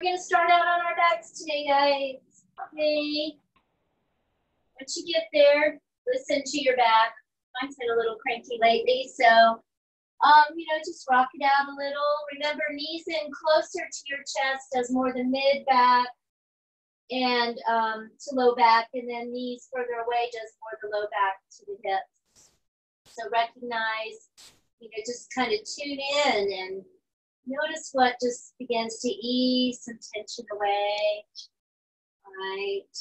We're gonna start out on our backs today, guys. Okay. Once you get there, listen to your back. Mine's been a little cranky lately, so um, you know, just rock it out a little. Remember, knees in closer to your chest does more than mid back and um, to low back, and then knees further away does more the low back to the hips. So recognize, you know, just kind of tune in and notice what just begins to ease some tension away. Right.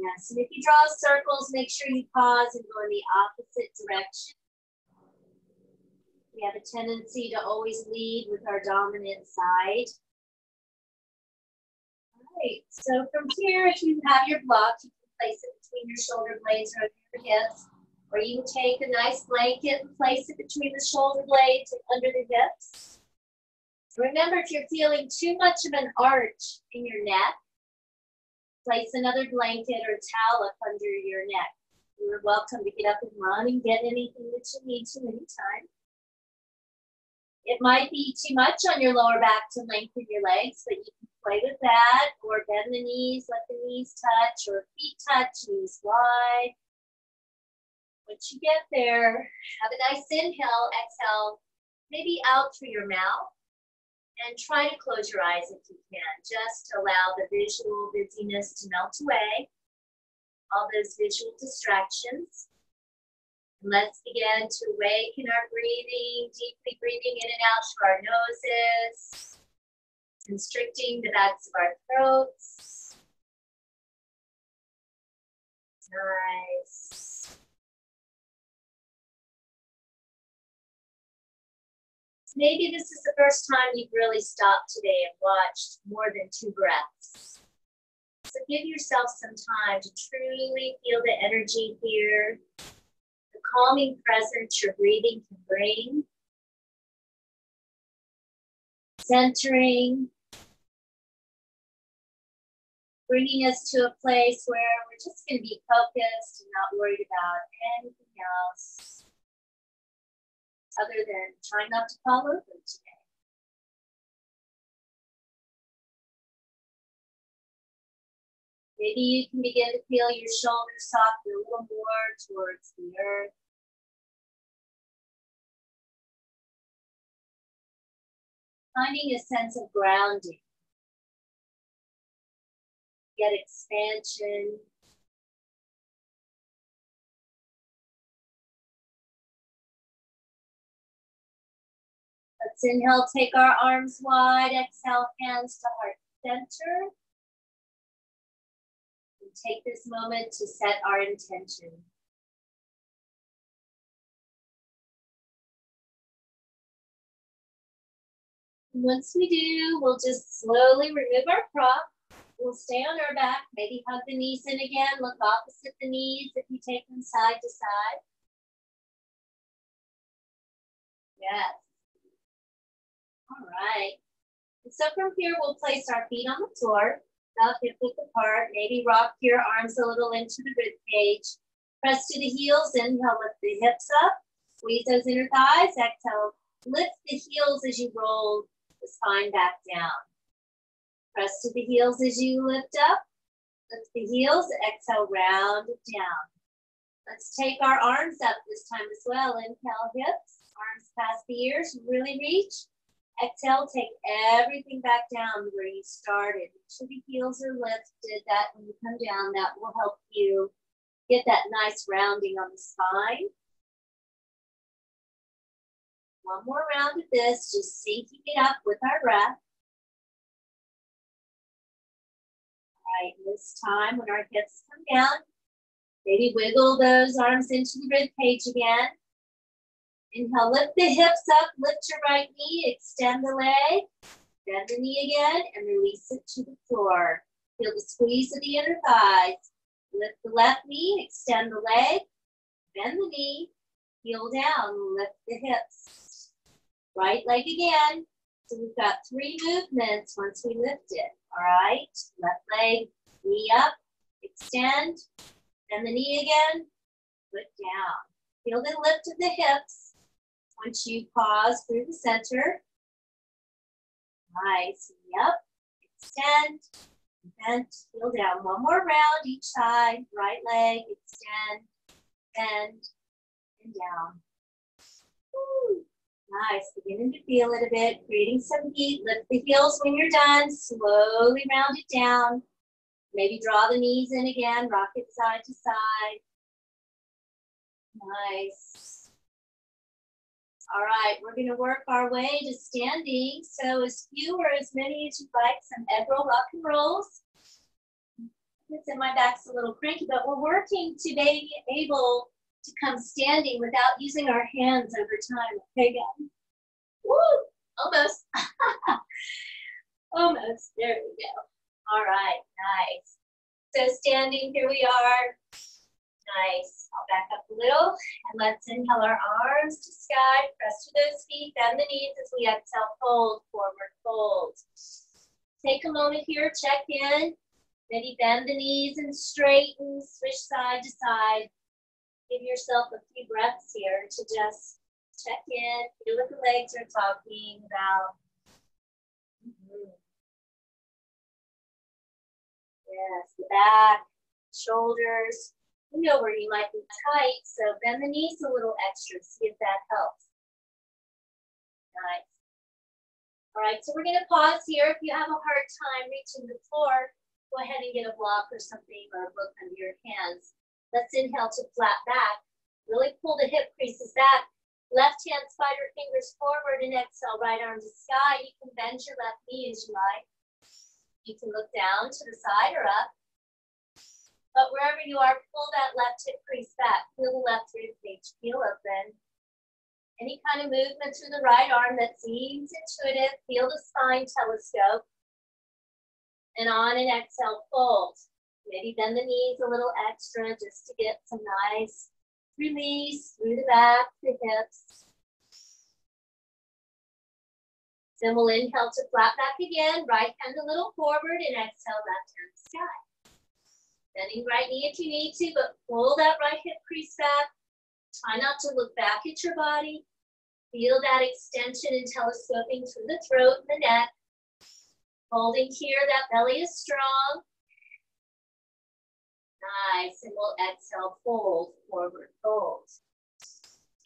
Yes, and if you draw circles, make sure you pause and go in the opposite direction. We have a tendency to always lead with our dominant side. All right, so from here, if you have your block, you can place it between your shoulder blades or your hips. Or you can take a nice blanket and place it between the shoulder blades and under the hips. Remember, if you're feeling too much of an arch in your neck, place another blanket or towel up under your neck. You're welcome to get up and run and get anything that you need to anytime. It might be too much on your lower back to lengthen your legs, but you can play with that or bend the knees, let the knees touch or feet touch, knees wide. Once you get there, have a nice inhale, exhale, maybe out through your mouth. And try to close your eyes if you can, just to allow the visual busyness to melt away, all those visual distractions. And let's begin to awaken our breathing, deeply breathing in and out through our noses, constricting the backs of our throats. Nice. Maybe this is the first time you've really stopped today and watched more than two breaths. So give yourself some time to truly feel the energy here, the calming presence your breathing can bring. Centering, bringing us to a place where we're just going to be focused and not worried about anything else other than trying not to fall over today. Maybe you can begin to feel your shoulders soften a little more towards the earth. Finding a sense of grounding. Get expansion, Let's inhale, take our arms wide. Exhale, hands to heart center. And take this moment to set our intention. Once we do, we'll just slowly remove our prop. We'll stay on our back, maybe hug the knees in again, look opposite the knees if you take them side to side. Yes. All right. So from here, we'll place our feet on the floor, about hip width apart. Maybe rock your arms a little into the rib cage. Press to the heels, inhale, lift the hips up. Squeeze those inner thighs. Exhale, lift the heels as you roll the spine back down. Press to the heels as you lift up. Lift the heels. Exhale, round down. Let's take our arms up this time as well. Inhale, hips. Arms past the ears. Really reach. Exhale, take everything back down where you started. Make sure the heels are lifted. That when you come down, that will help you get that nice rounding on the spine. One more round of this, just syncing it up with our breath. All right, this time when our hips come down, maybe wiggle those arms into the rib cage again. Inhale, lift the hips up, lift your right knee, extend the leg, bend the knee again, and release it to the floor. Feel the squeeze of the inner thighs. Lift the left knee, extend the leg, bend the knee, heel down, lift the hips. Right leg again. So we've got three movements once we lift it. All right, left leg, knee up, extend, bend the knee again, foot down. Feel the lift of the hips once you pause through the center, Nice. Yep. Extend. Bend. Heel down. One more round each side. Right leg. Extend. Bend. And down. Nice. Beginning to feel it a bit. Creating some heat. Lift the heels when you're done. Slowly round it down. Maybe draw the knees in again. Rock it side to side. Nice. All right, we're gonna work our way to standing. So as few or as many as you'd like, some egg roll rock and rolls. It's in my back's a little cranky, but we're working to be able to come standing without using our hands over time. Okay, again. Woo! Almost. Almost. There we go. All right, nice. So standing, here we are. Nice. I'll back up a little and let's inhale our arms to sky, press to those feet, bend the knees as we exhale, fold, forward fold. Take a moment here, check in. Maybe bend the knees and straighten, switch side to side. Give yourself a few breaths here to just check in, feel what the legs are talking about. Mm -hmm. Yes, the back, shoulders, you know where you might be tight, so bend the knees a little extra, see if that helps. Nice. All right, so we're gonna pause here. If you have a hard time reaching the floor, go ahead and get a block or something or a book under your hands. Let's inhale to flat back. Really pull the hip creases back. Left hand spider fingers forward and exhale, right arm to sky. You can bend your left knee as you like. You can look down to the side or up. But wherever you are, pull that left hip crease back. Feel the left rib cage feel open. Any kind of movement through the right arm that seems intuitive. Feel the spine telescope. And on an exhale, fold. Maybe bend the knees a little extra just to get some nice release through the back, the hips. Then we'll inhale to flat back again, right hand a little forward, and exhale, left hand sky. Bending right knee if you need to, but pull that right hip crease back. Try not to look back at your body. Feel that extension and telescoping through the throat and the neck. Holding here, that belly is strong. Nice, and we'll exhale, fold, forward fold.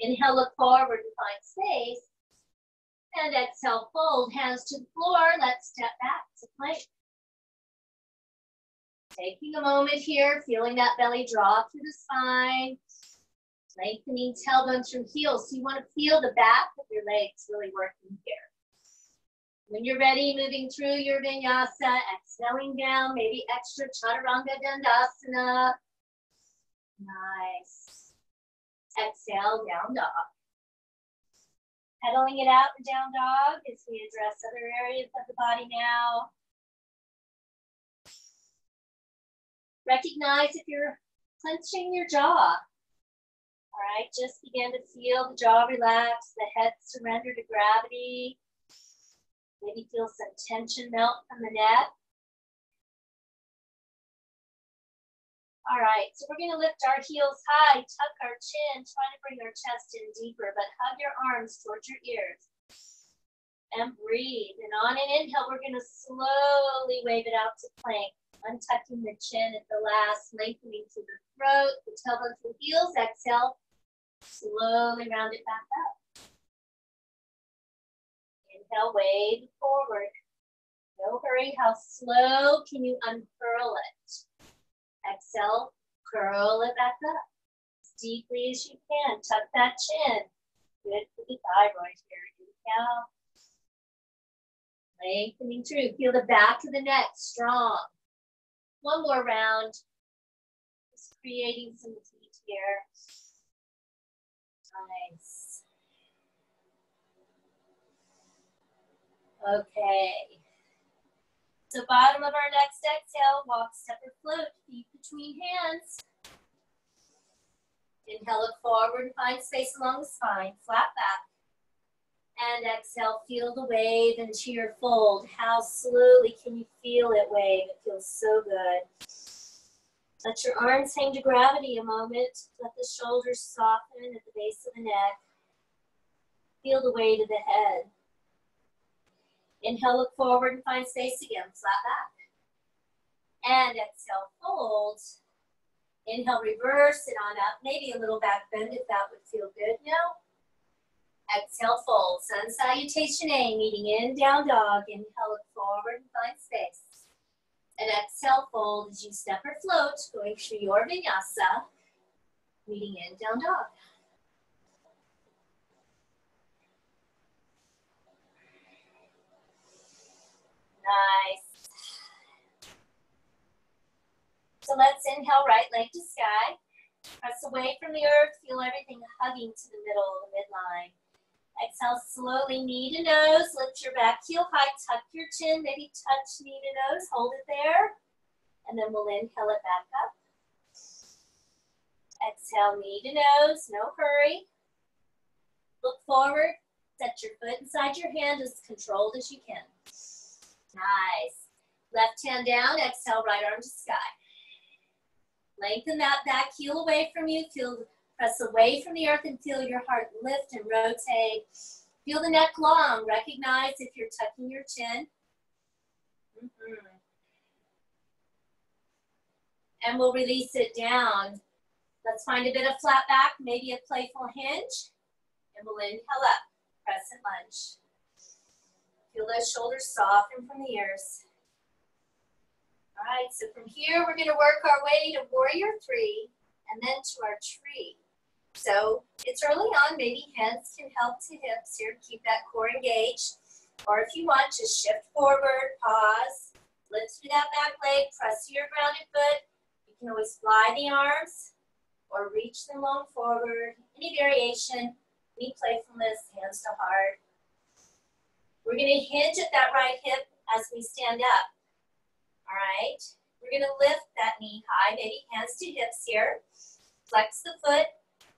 Inhale, look forward and find space. And exhale, fold, hands to the floor. Let's step back to plank. Taking a moment here, feeling that belly drop through the spine. Lengthening tailbone through heels. So you want to feel the back of your legs really working here. When you're ready, moving through your vinyasa, exhaling down, maybe extra chaturanga dandasana. Nice. Exhale, down dog. Pedaling it out down dog as we address other areas of the body now. Recognize if you're clenching your jaw. All right, just begin to feel the jaw relax, the head surrender to gravity. Maybe feel some tension melt from the neck. All right, so we're gonna lift our heels high, tuck our chin, try to bring our chest in deeper, but hug your arms towards your ears. And breathe. And on an inhale, we're gonna slowly wave it out to plank untucking the chin at the last, lengthening to the throat, the tailbone to the heels. Exhale, slowly round it back up. Inhale, wave forward. No hurry. How slow can you unfurl it? Exhale, curl it back up as deeply as you can. Tuck that chin. Good for the thyroid here. Inhale. Lengthening through. Feel the back of the neck strong. One more round. Just creating some heat here. Nice. Okay. So bottom of our next exhale, walk, step, or float, feet between hands. Inhale, look forward, and find space along the spine, flat back. And exhale, feel the wave into your fold. How slowly can you feel it wave? It feels so good. Let your arms hang to gravity a moment. Let the shoulders soften at the base of the neck. Feel the weight of the head. Inhale, look forward and find space again, flat back. And exhale, fold. Inhale, reverse it on up. Maybe a little back bend if that would feel good now. Exhale, fold. Sun salutation A, meeting in, down dog. Inhale, look forward and find space. And exhale, fold as you step or float, going through your vinyasa, meeting in, down dog. Nice. So let's inhale, right leg to sky. Press away from the earth, feel everything hugging to the middle the midline. Exhale slowly, knee to nose. Lift your back heel high, tuck your chin, maybe touch knee to nose, hold it there. And then we'll inhale it back up. Exhale, knee to nose, no hurry. Look forward, set your foot inside your hand as controlled as you can. Nice. Left hand down, exhale, right arm to sky. Lengthen that back heel away from you. Feel press away from the earth and feel your heart lift and rotate. Feel the neck long. Recognize if you're tucking your chin. Mm -hmm. And we'll release it down. Let's find a bit of flat back, maybe a playful hinge. And we'll inhale up, crescent lunge. Feel those shoulders soften from the ears. All right, so from here, we're gonna work our way to warrior three and then to our tree. So it's early on, maybe hands can help to hips here, keep that core engaged. Or if you want, just shift forward, pause, lift through that back leg, press your grounded foot. You can always fly the arms or reach them long forward. Any variation, any playfulness, hands to heart. We're gonna hinge at that right hip as we stand up. All right, we're gonna lift that knee high, maybe hands to hips here. Flex the foot,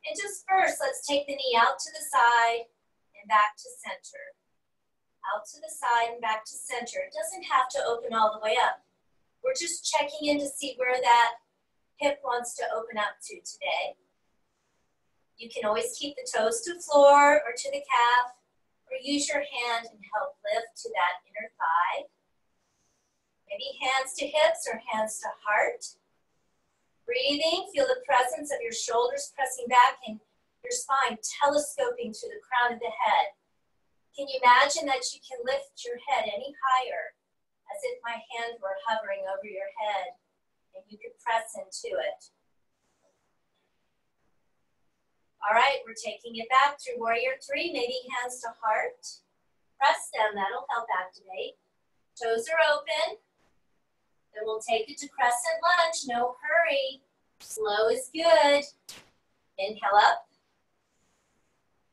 and just first, let's take the knee out to the side and back to center. Out to the side and back to center. It doesn't have to open all the way up. We're just checking in to see where that hip wants to open up to today. You can always keep the toes to floor or to the calf or use your hand and help lift to that inner thigh. Maybe hands to hips or hands to heart. Breathing, feel the presence of your shoulders pressing back and your spine telescoping to the crown of the head. Can you imagine that you can lift your head any higher as if my hand were hovering over your head and you could press into it? All right, we're taking it back through warrior three, maybe hands to heart. Press them, that'll help activate. Toes are open. Then we'll take it to crescent lunge, no hurry. Slow is good. Inhale up.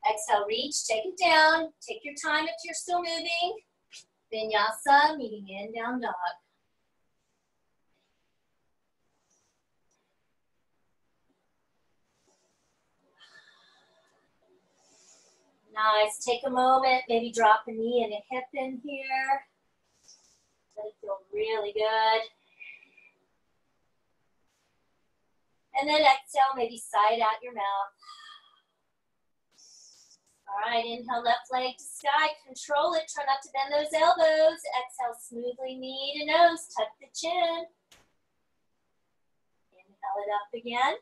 Exhale, reach, take it down. Take your time if you're still moving. Vinyasa, meeting in, down dog. Nice. Take a moment, maybe drop a knee and a hip in here. It feel really good. And then exhale, maybe side out your mouth. All right, inhale, left leg to sky. Control it. Try not to bend those elbows. Exhale, smoothly knee to nose. Tuck the chin. Inhale it up again.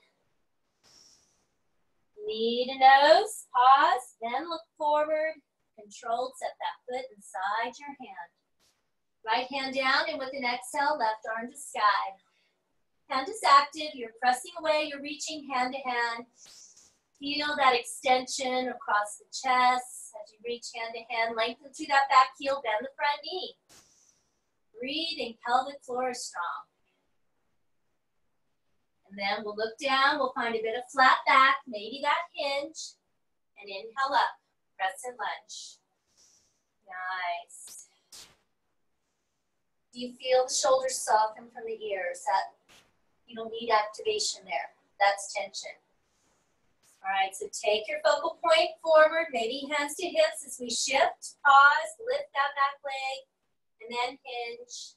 Knee to nose, pause, then look forward. Controlled, set that foot inside your hand. Right hand down, and with an exhale, left arm to sky. Hand is active, you're pressing away, you're reaching hand to hand. Feel that extension across the chest as you reach hand to hand. Lengthen through that back heel, bend the front knee. Breathing, pelvic floor is strong. And then we'll look down, we'll find a bit of flat back, maybe that hinge, and inhale up, crescent lunge. Nice. Do you feel the shoulders soften from the ears? That you don't need activation there. That's tension. All right, so take your focal point forward, maybe hands to hips as we shift, pause, lift that back leg, and then hinge.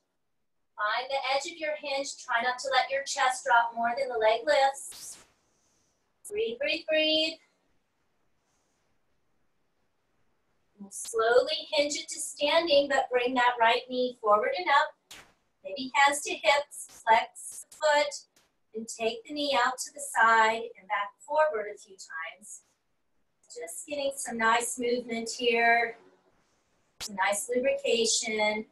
Find the edge of your hinge. Try not to let your chest drop more than the leg lifts. Breathe, breathe, breathe. We'll slowly hinge it to standing, but bring that right knee forward and up. Maybe hands to hips, flex the foot, and take the knee out to the side and back forward a few times. Just getting some nice movement here, some nice lubrication.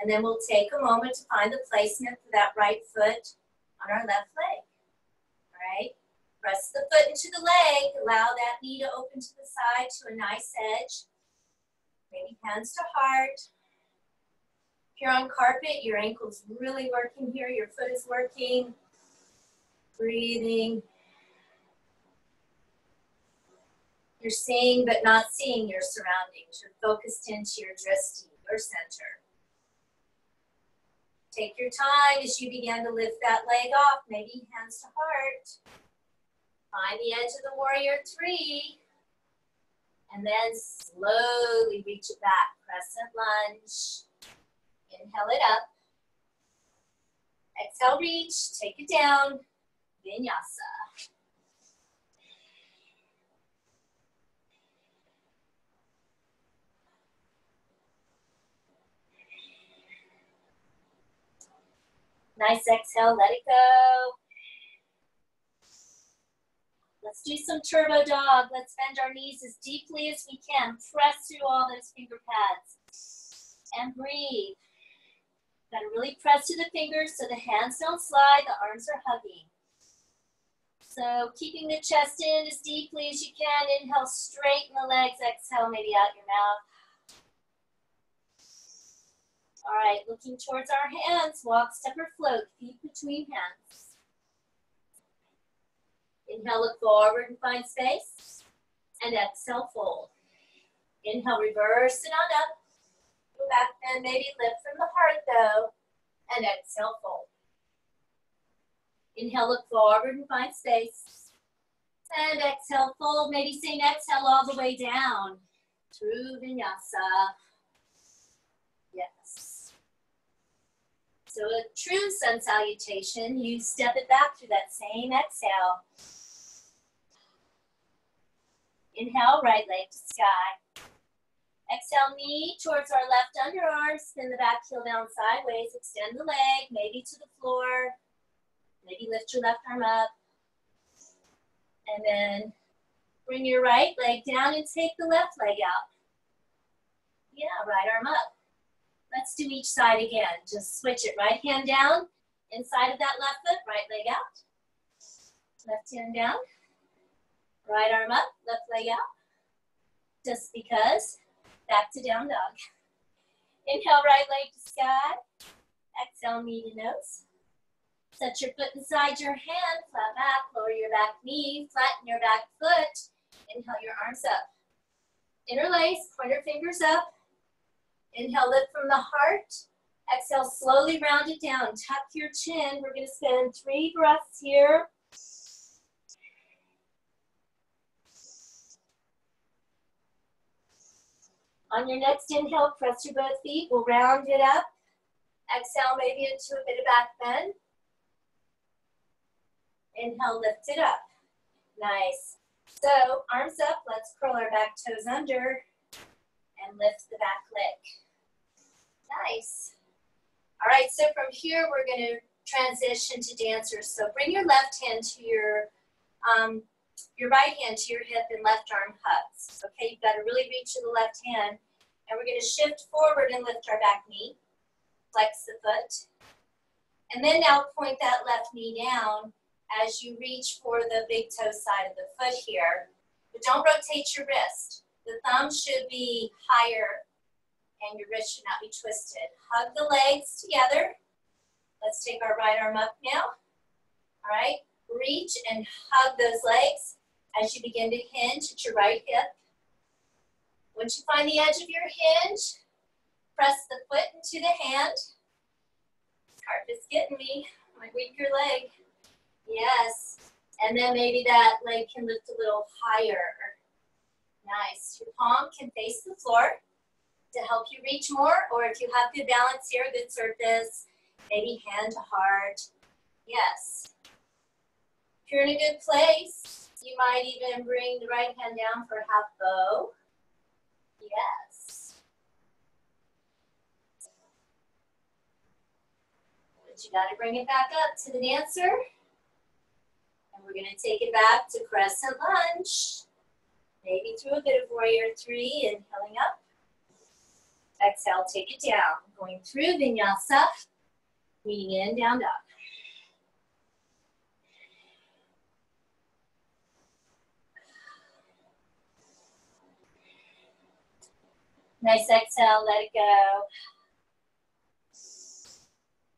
And then we'll take a moment to find the placement for that right foot on our left leg. All right? Press the foot into the leg. Allow that knee to open to the side to a nice edge. Maybe hands to heart. If you're on carpet, your ankle's really working here. Your foot is working. Breathing. You're seeing but not seeing your surroundings. You're focused into your drishti, your center. Take your time as you begin to lift that leg off, maybe hands to heart. Find the edge of the warrior three. And then slowly reach it back. Crescent lunge. Inhale it up. Exhale, reach. Take it down. Vinyasa. Nice exhale, let it go. Let's do some turbo dog. Let's bend our knees as deeply as we can. Press through all those finger pads. And breathe. Gotta really press to the fingers so the hands don't slide, the arms are hugging. So keeping the chest in as deeply as you can. Inhale, straighten the legs. Exhale, maybe out your mouth. All right, looking towards our hands, walk, step, or float, feet between hands. Inhale, look forward and find space. And exhale, fold. Inhale, reverse it on up. Go back and maybe lift from the heart though. And exhale, fold. Inhale, look forward and find space. And exhale, fold. Maybe sing exhale all the way down through vinyasa. Yes. So a true sun salutation, you step it back through that same exhale. Inhale, right leg to sky. Exhale, knee towards our left underarm. Spin the back heel down sideways. Extend the leg, maybe to the floor. Maybe lift your left arm up. And then bring your right leg down and take the left leg out. Yeah, right arm up. Let's do each side again. Just switch it. Right hand down, inside of that left foot, right leg out. Left hand down, right arm up, left leg out. Just because. Back to down dog. Inhale, right leg to sky. Exhale, knee to nose. Set your foot inside your hand, flat back, lower your back knee, flatten your back foot. Inhale your arms up. Interlace, pointer fingers up. Inhale, lift from the heart. Exhale, slowly round it down. Tuck your chin. We're going to spend three breaths here. On your next inhale, press your both feet. We'll round it up. Exhale, maybe into a bit of back bend. Inhale, lift it up. Nice. So, arms up. Let's curl our back toes under and lift the back leg. Nice. All right, so from here, we're going to transition to dancers. So bring your left hand to your, um, your right hand to your hip and left arm hugs. Okay, you've got to really reach to the left hand. And we're going to shift forward and lift our back knee. Flex the foot. And then now point that left knee down as you reach for the big toe side of the foot here. But don't rotate your wrist. The thumb should be higher and your wrist should not be twisted. Hug the legs together. Let's take our right arm up now. All right, reach and hug those legs as you begin to hinge at your right hip. Once you find the edge of your hinge, press the foot into the hand. Carpet's getting me, my weaker leg. Yes, and then maybe that leg can lift a little higher. Nice. Your palm can face the floor to help you reach more, or if you have good balance here, good surface, maybe hand to heart. Yes. If you're in a good place, you might even bring the right hand down for half bow. Yes. But you gotta bring it back up to the dancer. And we're gonna take it back to crescent lunge. Maybe through a bit of warrior three, inhaling up. Exhale, take it down. Going through vinyasa, leaning in, down dog. Nice exhale, let it go.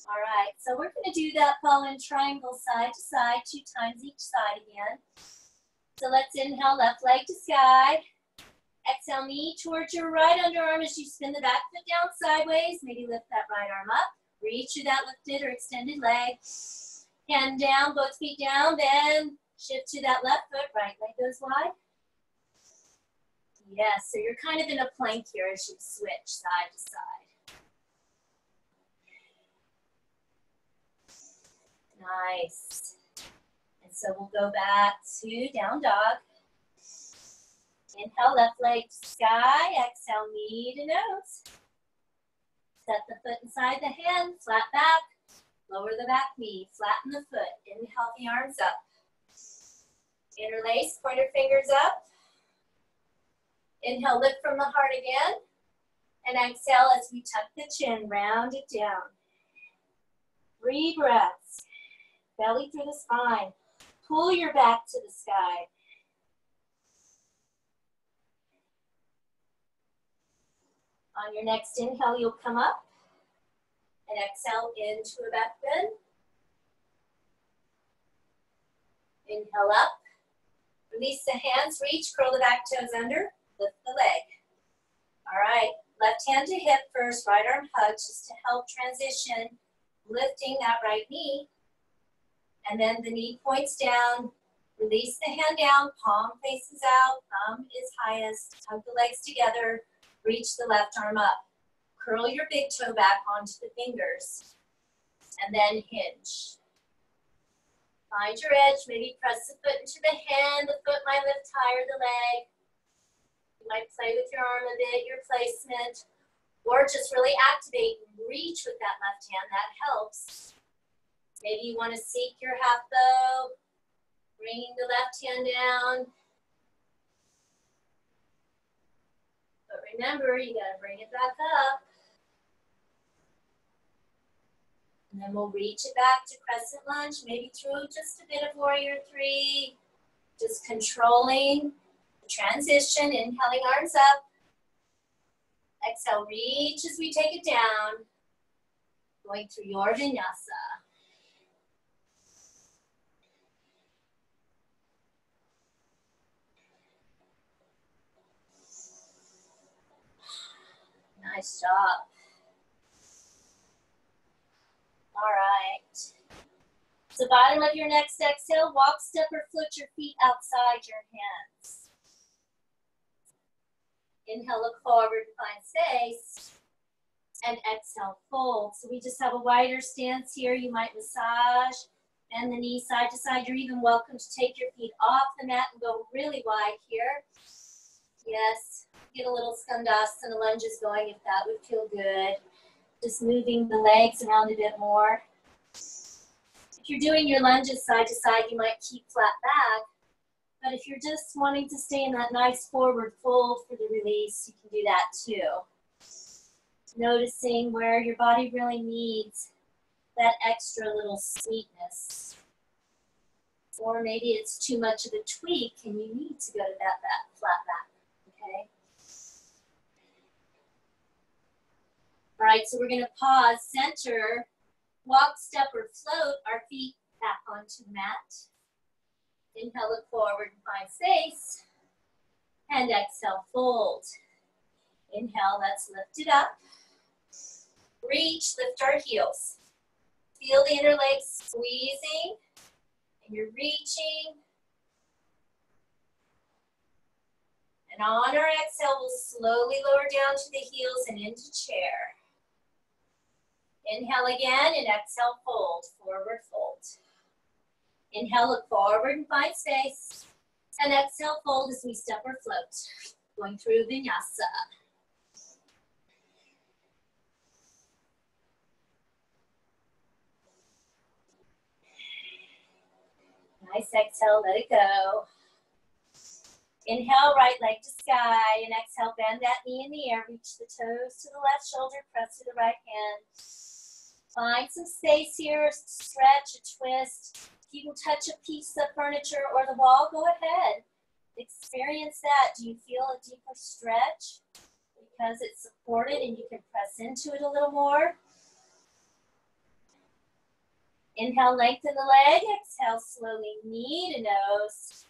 All right, so we're gonna do that fallen triangle side to side, two times each side again. So let's inhale, left leg to sky. Exhale, knee towards your right underarm as you spin the back foot down sideways. Maybe lift that right arm up. Reach through that lifted or extended leg. Hand down, both feet down, then shift to that left foot, right leg goes wide. Yes, so you're kind of in a plank here as you switch side to side. Nice. So we'll go back to down dog. Inhale, left leg sky. Exhale, knee to nose. Set the foot inside the hand, flat back. Lower the back knee, flatten the foot. Inhale the arms up. Interlace, pointer fingers up. Inhale, lift from the heart again. And exhale as we tuck the chin, round it down. Three breaths. Belly through the spine. Pull your back to the sky. On your next inhale, you'll come up and exhale into a back bend. Inhale up. Release the hands, reach, curl the back toes under lift the leg. All right, left hand to hip first, right arm hug, just to help transition, lifting that right knee. And then the knee points down, release the hand down, palm faces out, thumb is highest, hug the legs together, reach the left arm up. Curl your big toe back onto the fingers, and then hinge. Find your edge, maybe press the foot into the hand, the foot might lift higher the leg, you might play with your arm a bit, your placement, or just really activate and reach with that left hand. That helps. Maybe you want to seek your half bow, bringing the left hand down. But remember, you got to bring it back up. And then we'll reach it back to crescent lunge, maybe through just a bit of warrior three, just controlling the transition, inhaling arms up. Exhale, reach as we take it down. Going through your vinyasa. Nice job. All right. So bottom of your next exhale, walk, step, or float your feet outside your hands. Inhale, look forward, find space. And exhale, fold. So we just have a wider stance here. You might massage and the knee side to side. You're even welcome to take your feet off the mat and go really wide here. Yes, get a little skandasana lunges going if that would feel good. Just moving the legs around a bit more. If you're doing your lunges side to side, you might keep flat back. But if you're just wanting to stay in that nice forward fold for the release, you can do that too. Noticing where your body really needs that extra little sweetness. Or maybe it's too much of a tweak and you need to go to that, that flat back, okay? All right, so we're gonna pause, center, walk, step, or float our feet back onto the mat. Inhale, look forward and find space. And exhale, fold. Inhale, let's lift it up. Reach, lift our heels. Feel the inner legs squeezing. And you're reaching. And on our exhale, we'll slowly lower down to the heels and into chair. Inhale again and exhale, fold, forward fold. Inhale, look forward and find space. And exhale, fold as we step or float, going through vinyasa. Nice exhale, let it go. Inhale, right leg to sky, and exhale, bend that knee in the air, reach the toes to the left shoulder, press to the right hand. Find some space here, stretch, a twist. If you can touch a piece of furniture or the wall, go ahead. Experience that. Do you feel a deeper stretch? Because it's supported and you can press into it a little more. Inhale, lengthen the leg. Exhale, slowly knee to nose.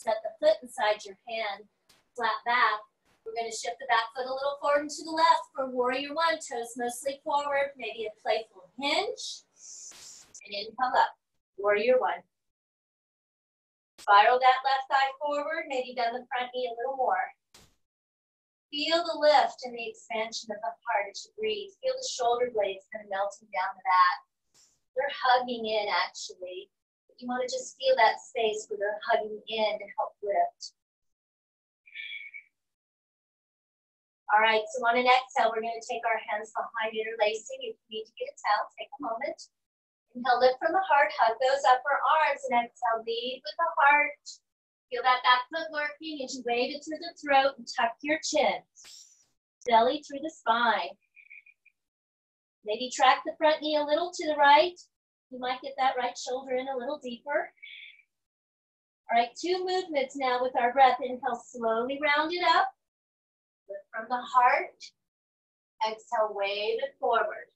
Set the foot inside your hand, flat back. We're going to shift the back foot a little forward and to the left for warrior one. Toes mostly forward, maybe a playful hinge. And inhale up, warrior one. Spiral that left thigh forward, maybe bend the front knee a little more. Feel the lift and the expansion of the heart as you breathe. Feel the shoulder blades kind of melting down the back. They're hugging in actually. You want to just feel that space where they're hugging in to help lift. All right, so on an exhale, we're going to take our hands behind interlacing. If you need to get a towel, take a moment. Inhale, lift from the heart, hug those upper arms, and exhale, lead with the heart. Feel that back foot working as you wave it through the throat and tuck your chin. Belly through the spine. Maybe track the front knee a little to the right. You might get that right shoulder in a little deeper. All right, two movements now with our breath. Inhale, slowly round it up. Lift from the heart. Exhale, wave it forward.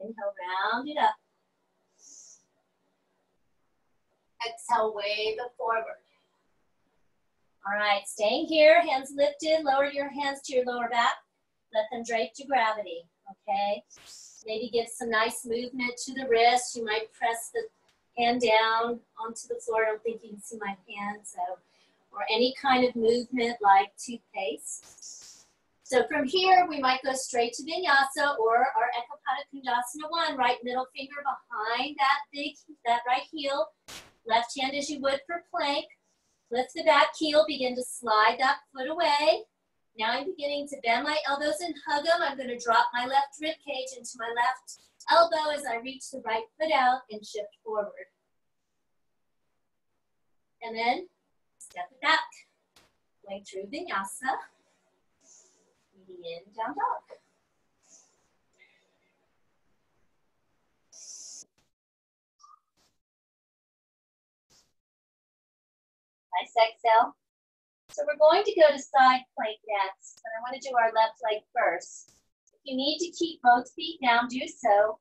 Inhale, round it up. Exhale, wave it forward. All right, staying here, hands lifted, lower your hands to your lower back. Let them drape to gravity, okay? Maybe give some nice movement to the wrist. You might press the hand down onto the floor. I don't think you can see my hand, so, or any kind of movement like toothpaste. So from here, we might go straight to vinyasa or our Ekapada Kundasana 1, right middle finger behind that big, that right heel. Left hand as you would for plank. Lift the back heel, begin to slide that foot away. Now I'm beginning to bend my elbows and hug them. I'm going to drop my left rib cage into my left elbow as I reach the right foot out and shift forward. And then step it back. Going through vinyasa. In, down dog. Nice exhale. So we're going to go to side plank next, and I want to do our left leg first. If you need to keep both feet down, do so.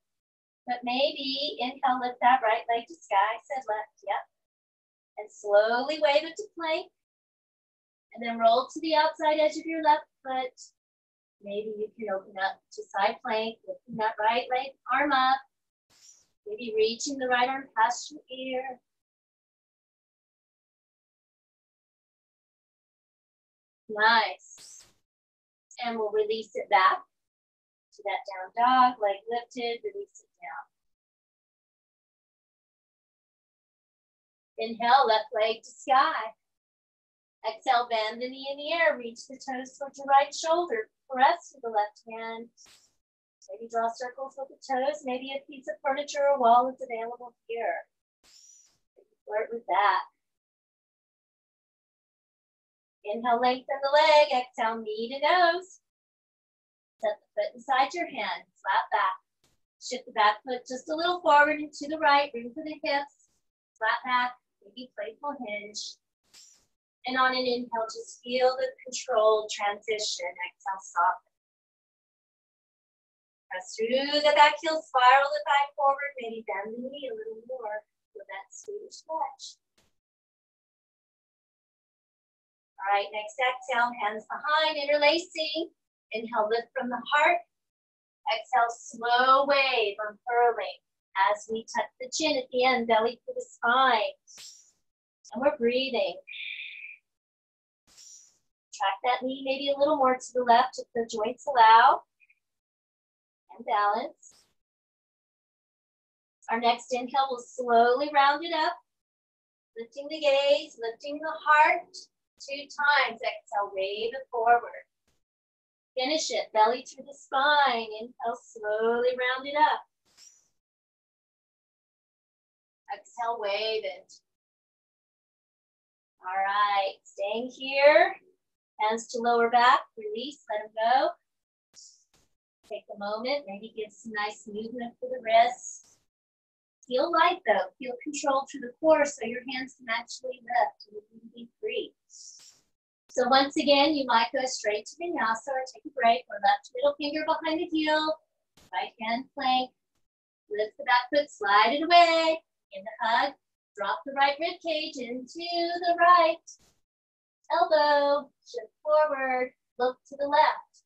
But maybe inhale, lift that right leg to sky. Said left, yep. And slowly wave it to plank. And then roll to the outside edge of your left foot. Maybe you can open up to side plank, lifting that right leg, arm up. Maybe reaching the right arm past your ear. Nice. And we'll release it back to that down dog, leg lifted, release it down. Inhale, left leg to sky. Exhale, bend the knee in the air, reach the toes towards your right shoulder, press with the left hand. Maybe draw circles with the toes, maybe a piece of furniture or wall is available here. Flirt with that. Inhale, lengthen the leg. Exhale, knee to nose. Set the foot inside your hand, flat back. Shift the back foot just a little forward and to the right. Bring for the hips, flat back, maybe playful hinge. And on an inhale, just feel the controlled transition. Exhale, soften. Press through the back heel, spiral the thigh forward, maybe bend the knee a little more for that Swedish stretch. All right, next exhale, hands behind, interlacing. Inhale, lift from the heart. Exhale, slow wave, unfurling as we tuck the chin at the end, belly to the spine. And we're breathing. Track that knee maybe a little more to the left if the joints allow. And balance. Our next inhale will slowly round it up, lifting the gaze, lifting the heart. Two times. Exhale, wave it forward. Finish it. Belly to the spine. Inhale, slowly round it up. Exhale, wave it. All right, staying here. Hands to lower back, release, let them go. Take a moment, maybe give some nice movement for the wrists. Feel light though, feel control through the core so your hands can actually lift and you can be free. So once again, you might go straight to vinyasa or take a break or left middle finger behind the heel, right hand plank, lift the back foot, slide it away, in the hug, drop the right rib cage into the right elbow, shift forward, look to the left.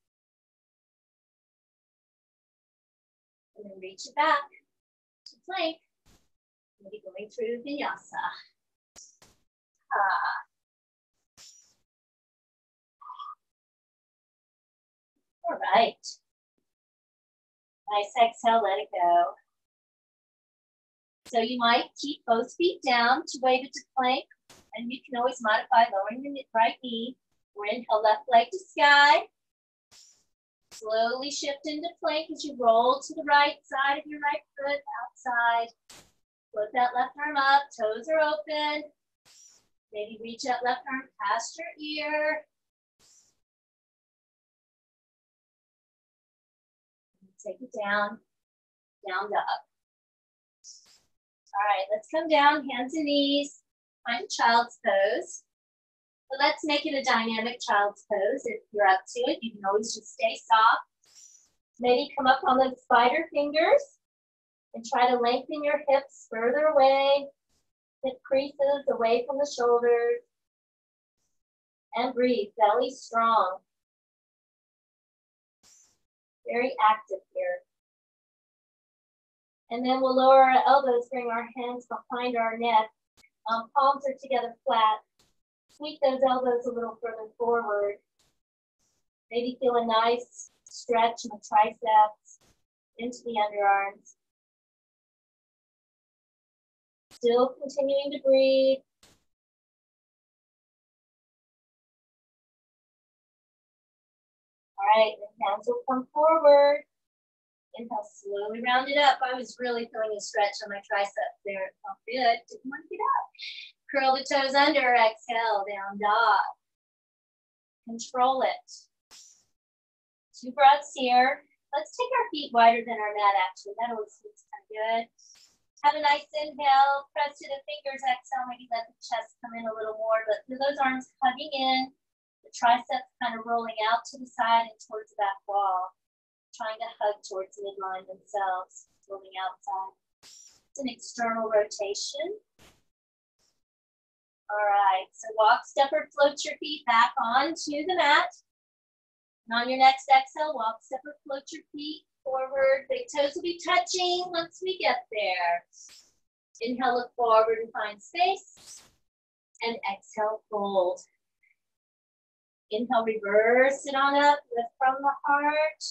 And then reach it back to plank. Maybe going through vinyasa. Ah. All right. Nice exhale, let it go. So you might keep both feet down to wave it to plank, and you can always modify lowering the right knee. Or inhale, left leg to sky. Slowly shift into plank as you roll to the right side of your right foot, outside. Float that left arm up, toes are open. Maybe reach that left arm past your ear. Take it down, down dog. All right, let's come down, hands and knees, find child's pose. Let's make it a dynamic child's pose. If you're up to it, you can always just stay soft. Maybe come up on the spider fingers and try to lengthen your hips further away, hip creases away from the shoulders. And breathe, belly strong. Very active here. And then we'll lower our elbows, bring our hands behind our neck. Um, palms are together flat. Sweep those elbows a little further forward. Maybe feel a nice stretch in the triceps, into the underarms. Still continuing to breathe. All right, the hands will come forward. Inhale, slowly round it up. I was really feeling a stretch on my triceps there. It felt good. Didn't want to get up. Curl the toes under. Exhale, down dog. Control it. Two breaths here. Let's take our feet wider than our mat, actually. That always feels kind of good. Have a nice inhale. Press to the fingers. Exhale. Maybe let the chest come in a little more. But feel those arms hugging in. The triceps kind of rolling out to the side and towards the back wall trying to hug towards midline themselves, rolling outside. It's an external rotation. All right, so walk, step, or float your feet back onto the mat. And on your next exhale, walk, step, or float your feet forward. Big toes will be touching once we get there. Inhale, look forward and find space. And exhale, fold. Inhale, reverse it on up, lift from the heart.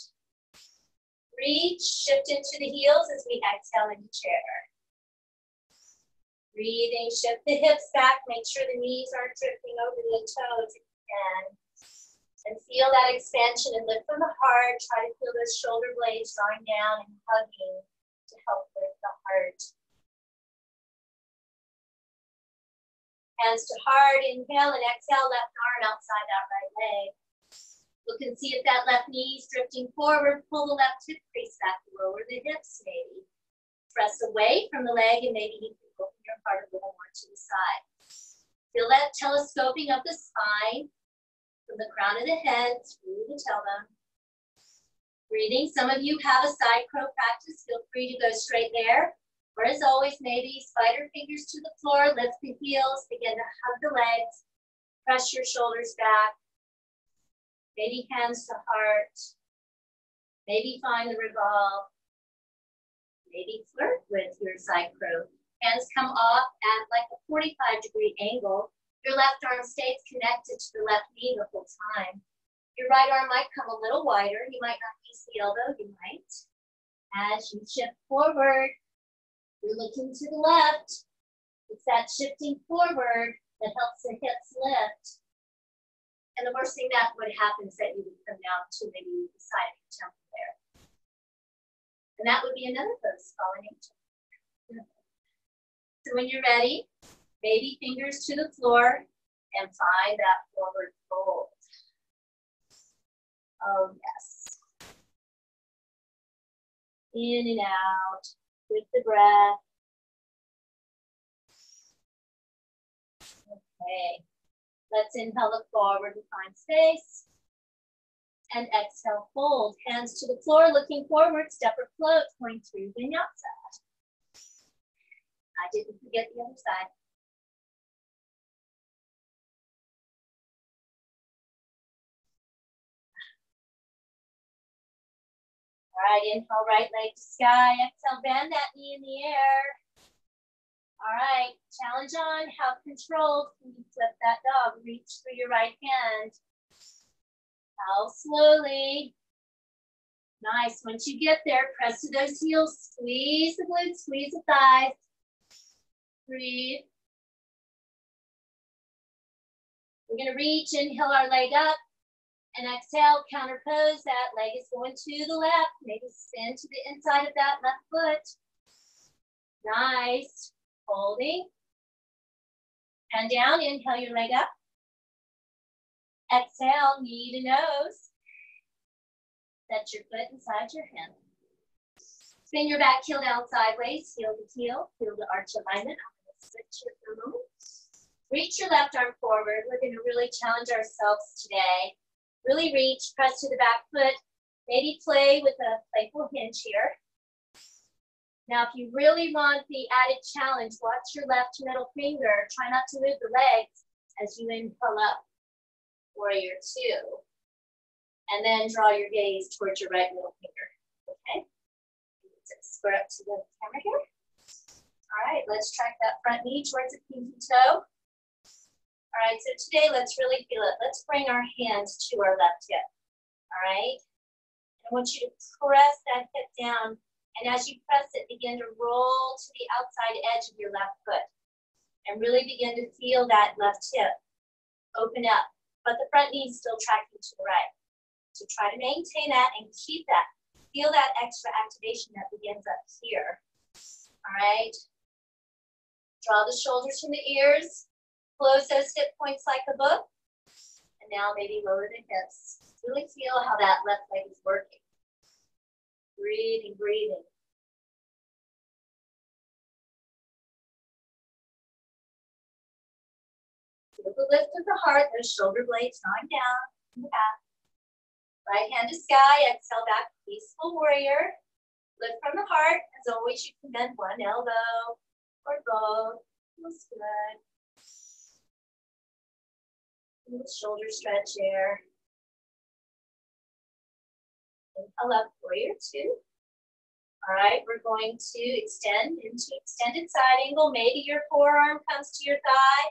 Reach, shift into the heels as we exhale into chair. Breathing, shift the hips back, make sure the knees aren't drifting over the toes can. And feel that expansion and lift from the heart. Try to feel those shoulder blades drawing down and hugging to help lift the heart. Hands to heart, inhale and exhale, left arm outside that right leg. Look and see if that left knee is drifting forward. Pull the left hip crease back, lower the hips maybe. Press away from the leg and maybe you can open your heart a little more to the side. Feel that telescoping of the spine from the crown of the head through the tailbone. Breathing. Some of you have a side crow practice. Feel free to go straight there. Or as always, maybe spider fingers to the floor, lift the heels, begin to hug the legs, press your shoulders back, Maybe hands to heart. Maybe find the revolve. Maybe flirt with your side crow. Hands come off at like a 45 degree angle. Your left arm stays connected to the left knee the whole time. Your right arm might come a little wider. You might not use the elbow, you might. As you shift forward, you're looking to the left. It's that shifting forward that helps the hips lift. And the worst thing that would happen is that you would come down to maybe the side of your temple there. And that would be another pose, falling into. So when you're ready, baby fingers to the floor and find that forward fold. Oh, yes. In and out with the breath. Okay. Let's inhale, look forward and find space. And exhale, fold. Hands to the floor, looking forward, step or float, going through vinyasa. I didn't forget the other side. Right, inhale, right leg to sky. Exhale, bend that knee in the air. All right, challenge on, have control. Can you flip that dog? Reach for your right hand. How slowly. Nice. Once you get there, press to those heels. Squeeze the glutes, squeeze the thighs. Breathe. We're going to reach, inhale our leg up. And exhale, counter pose. That leg is going to the left. Maybe spin to the inside of that left foot. Nice. Holding. And down, inhale your leg up. Exhale, knee to nose. Set your foot inside your hand. Spin your back heel down sideways, heel to heel, heel to arch alignment. I'm going to switch here for a moment. Reach your left arm forward. We're going to really challenge ourselves today. Really reach, press to the back foot. Maybe play with a playful hinge here. Now, if you really want the added challenge, watch your left middle finger. Try not to move the legs as you inhale up warrior two. And then draw your gaze towards your right middle finger, okay? Square up to the camera here. All right, let's track that front knee towards the pinky toe. All right, so today let's really feel it. Let's bring our hands to our left hip, all right? I want you to press that hip down, and as you press it, begin to roll to the outside edge of your left foot, and really begin to feel that left hip open up but the front knee is still tracking to the right. So try to maintain that and keep that. Feel that extra activation that begins up here. All right. Draw the shoulders from the ears. Close those hip points like a book. And now maybe lower the hips. Really feel how that left leg is working. Breathing, breathing. the lift of the heart, those shoulder blades drawing down back. Right hand to sky, exhale back, peaceful warrior. Lift from the heart. As always, you can bend one elbow or both. Feels good. Shoulder stretch here. Inhale up, warrior two. All right, we're going to extend into extended side angle. Maybe your forearm comes to your thigh.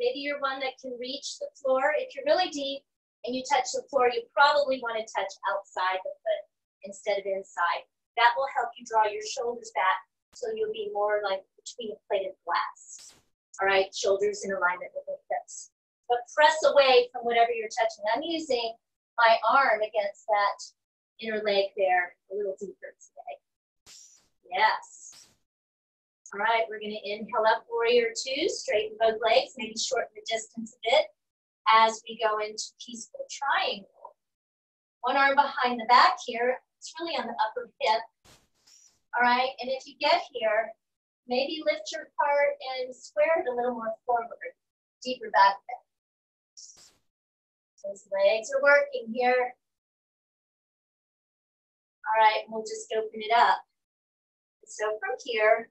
Maybe you're one that can reach the floor. If you're really deep and you touch the floor, you probably want to touch outside the foot instead of inside. That will help you draw your shoulders back so you'll be more like between a plate of glass. All right, shoulders in alignment with the hips. But press away from whatever you're touching. I'm using my arm against that inner leg there a little deeper today. Yes. All right, we're gonna inhale up warrior two, straighten both legs, maybe shorten the distance a bit as we go into peaceful triangle. One arm behind the back here, it's really on the upper hip. All right, and if you get here, maybe lift your part and square it a little more forward, deeper back bend. Those legs are working here. All right, we'll just open it up. So from here,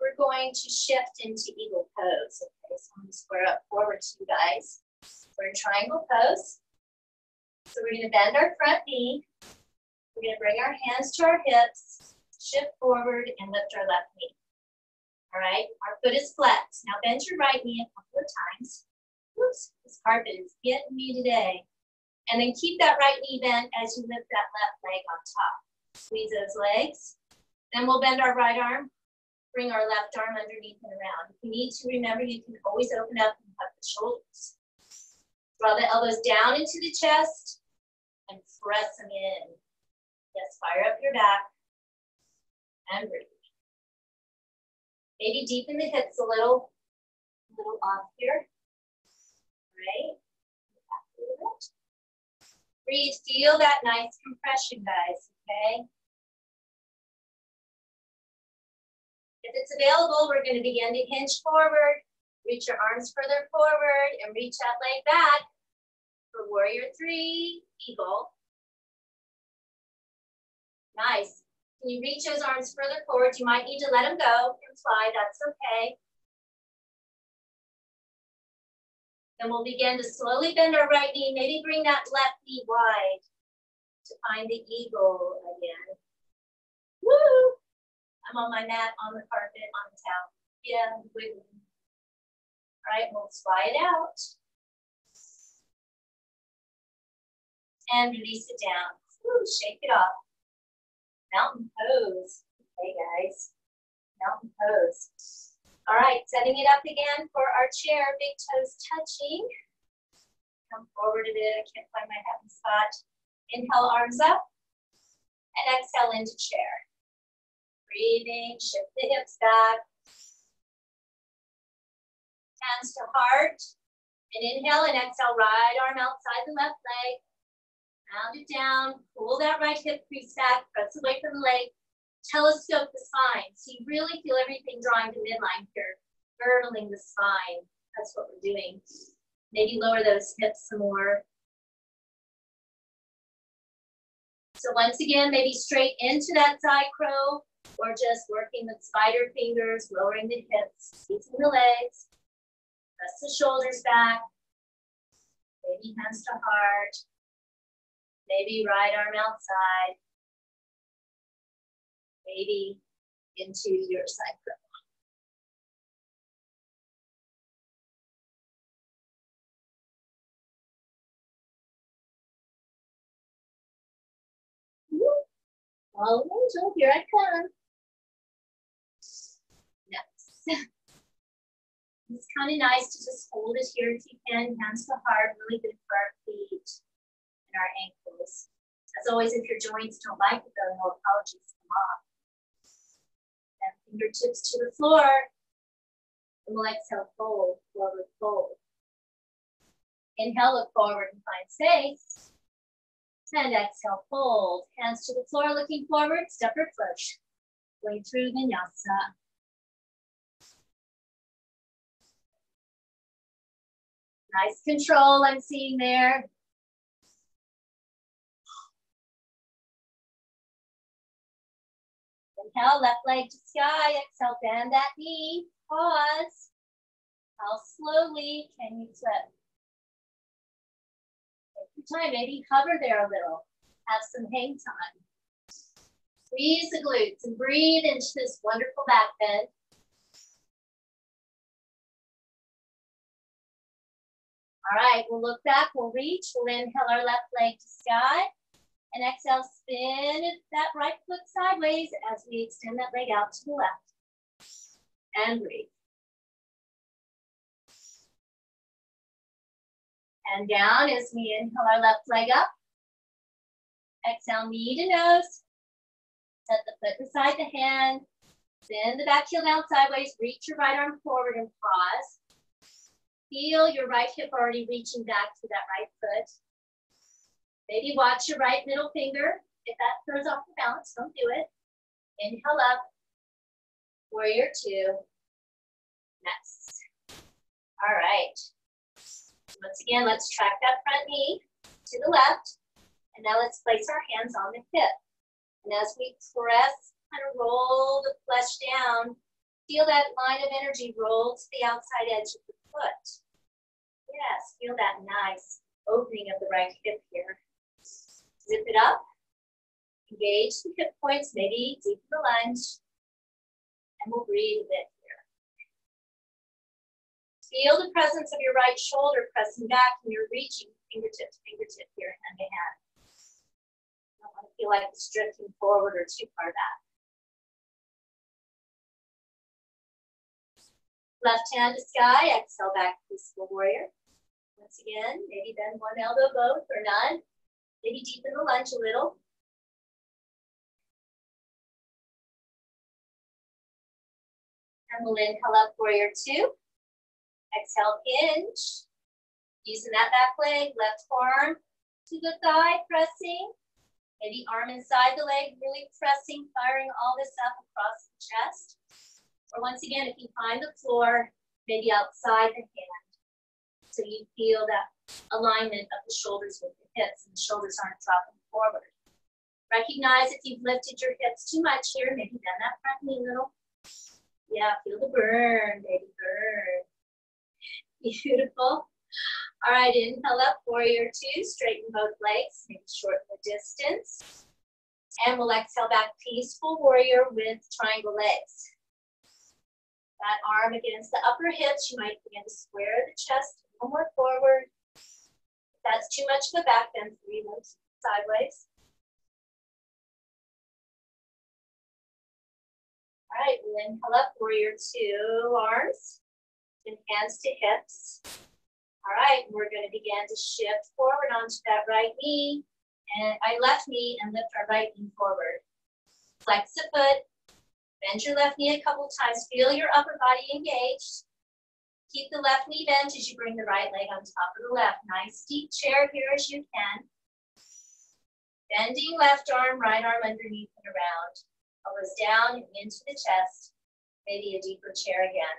we're going to shift into eagle pose. Okay, so I'm to square up forward to you guys. We're in triangle pose. So we're going to bend our front knee. We're going to bring our hands to our hips, shift forward, and lift our left knee. All right, our foot is flexed. Now bend your right knee a couple of times. Oops, this carpet is getting me today. And then keep that right knee bent as you lift that left leg on top. Squeeze those legs. Then we'll bend our right arm bring our left arm underneath and around. If you need to, remember you can always open up and hug the shoulders. Draw the elbows down into the chest and press them in. Yes, fire up your back and breathe. Maybe deepen the hips a little, a little off here. Right? Breathe, feel that nice compression, guys, okay? If it's available, we're gonna begin to hinge forward, reach your arms further forward, and reach that leg back for warrior three, eagle. Nice. Can you reach those arms further forward? You might need to let them go and fly, that's okay. Then we'll begin to slowly bend our right knee, maybe bring that left knee wide to find the eagle again. Woo! I'm on my mat, on the carpet, on the towel. Yeah. All right, we'll slide it out. And release it down. Woo, shake it off. Mountain pose. Hey guys, mountain pose. All right, setting it up again for our chair, big toes touching. Come forward a bit, I can't find my happy spot. Inhale, arms up. And exhale into chair. Breathing, shift the hips back. Hands to heart. And inhale and exhale, right arm outside the left leg. Round it down, pull that right hip crease back, press away from the leg. Telescope the spine. So you really feel everything drawing to midline here, girdling the spine. That's what we're doing. Maybe lower those hips some more. So once again, maybe straight into that side crow or just working with spider fingers, lowering the hips, squeezing the legs, press the shoulders back, maybe hands to heart, maybe right arm outside, maybe into your side crow. All angel, here I come. It's kind of nice to just hold it here if you can, hands to heart, really good for our feet and our ankles. As always, if your joints don't like it, though, no apologies, come off. Fingertips to the floor. And we'll exhale, fold, forward, fold. Inhale, look forward and find space. And exhale, fold. Hands to the floor, looking forward, step or float. Way through vinyasa. Nice control I'm seeing there. Inhale, left leg to sky. Exhale, bend that knee. Pause. How slowly can you flip? Take your time, maybe hover there a little. Have some hang time. Squeeze the glutes and breathe into this wonderful back bend. All right, we'll look back, we'll reach, we'll inhale our left leg to sky, and exhale, spin that right foot sideways as we extend that leg out to the left. And breathe. And down as we inhale our left leg up. Exhale, knee to nose. Set the foot beside the hand. Bend the back heel down sideways. Reach your right arm forward and pause. Feel your right hip already reaching back to that right foot. Maybe watch your right middle finger. If that throws off the balance, don't do it. Inhale up. Warrior two. Next. All right. Once again, let's track that front knee to the left. And now let's place our hands on the hip. And as we press, kind of roll the flesh down, feel that line of energy roll to the outside edge of the foot. Yes, feel that nice opening of the right hip here. Zip it up. Engage the hip points, maybe deep in the lunge. And we'll breathe a bit here. Feel the presence of your right shoulder pressing back and you're reaching fingertip to fingertip here, hand to hand. don't want to feel like it's drifting forward or too far back. Left hand to sky, exhale back to peaceful warrior. Once again, maybe bend one elbow both or none. Maybe deepen the lunge a little. And we'll inhale up warrior two. Exhale, hinge. Using that back leg, left arm to the thigh, pressing. Maybe arm inside the leg, really pressing, firing all this up across the chest. Or once again, if you find the floor, maybe outside the hand. So you feel that alignment of the shoulders with the hips and the shoulders aren't dropping forward. Recognize if you've lifted your hips too much here, maybe bend that front knee a little. Yeah, feel the burn, baby, burn. Beautiful. All right, inhale up, warrior two, straighten both legs, maybe shorten the distance. And we'll exhale back, peaceful warrior with triangle legs. That arm against the upper hips, you might begin to square the chest, one more forward. That's too much of a back bend, three moves sideways. All right, we'll inhale up, warrior two, arms, and hands to hips. All right, we're gonna begin to shift forward onto that right knee, and I left knee and lift our right knee forward. Flex the foot, bend your left knee a couple times, feel your upper body engaged. Keep the left knee bent as you bring the right leg on top of the left. Nice deep chair here as you can. Bending left arm, right arm underneath and around. Elbows down into the chest. Maybe a deeper chair again.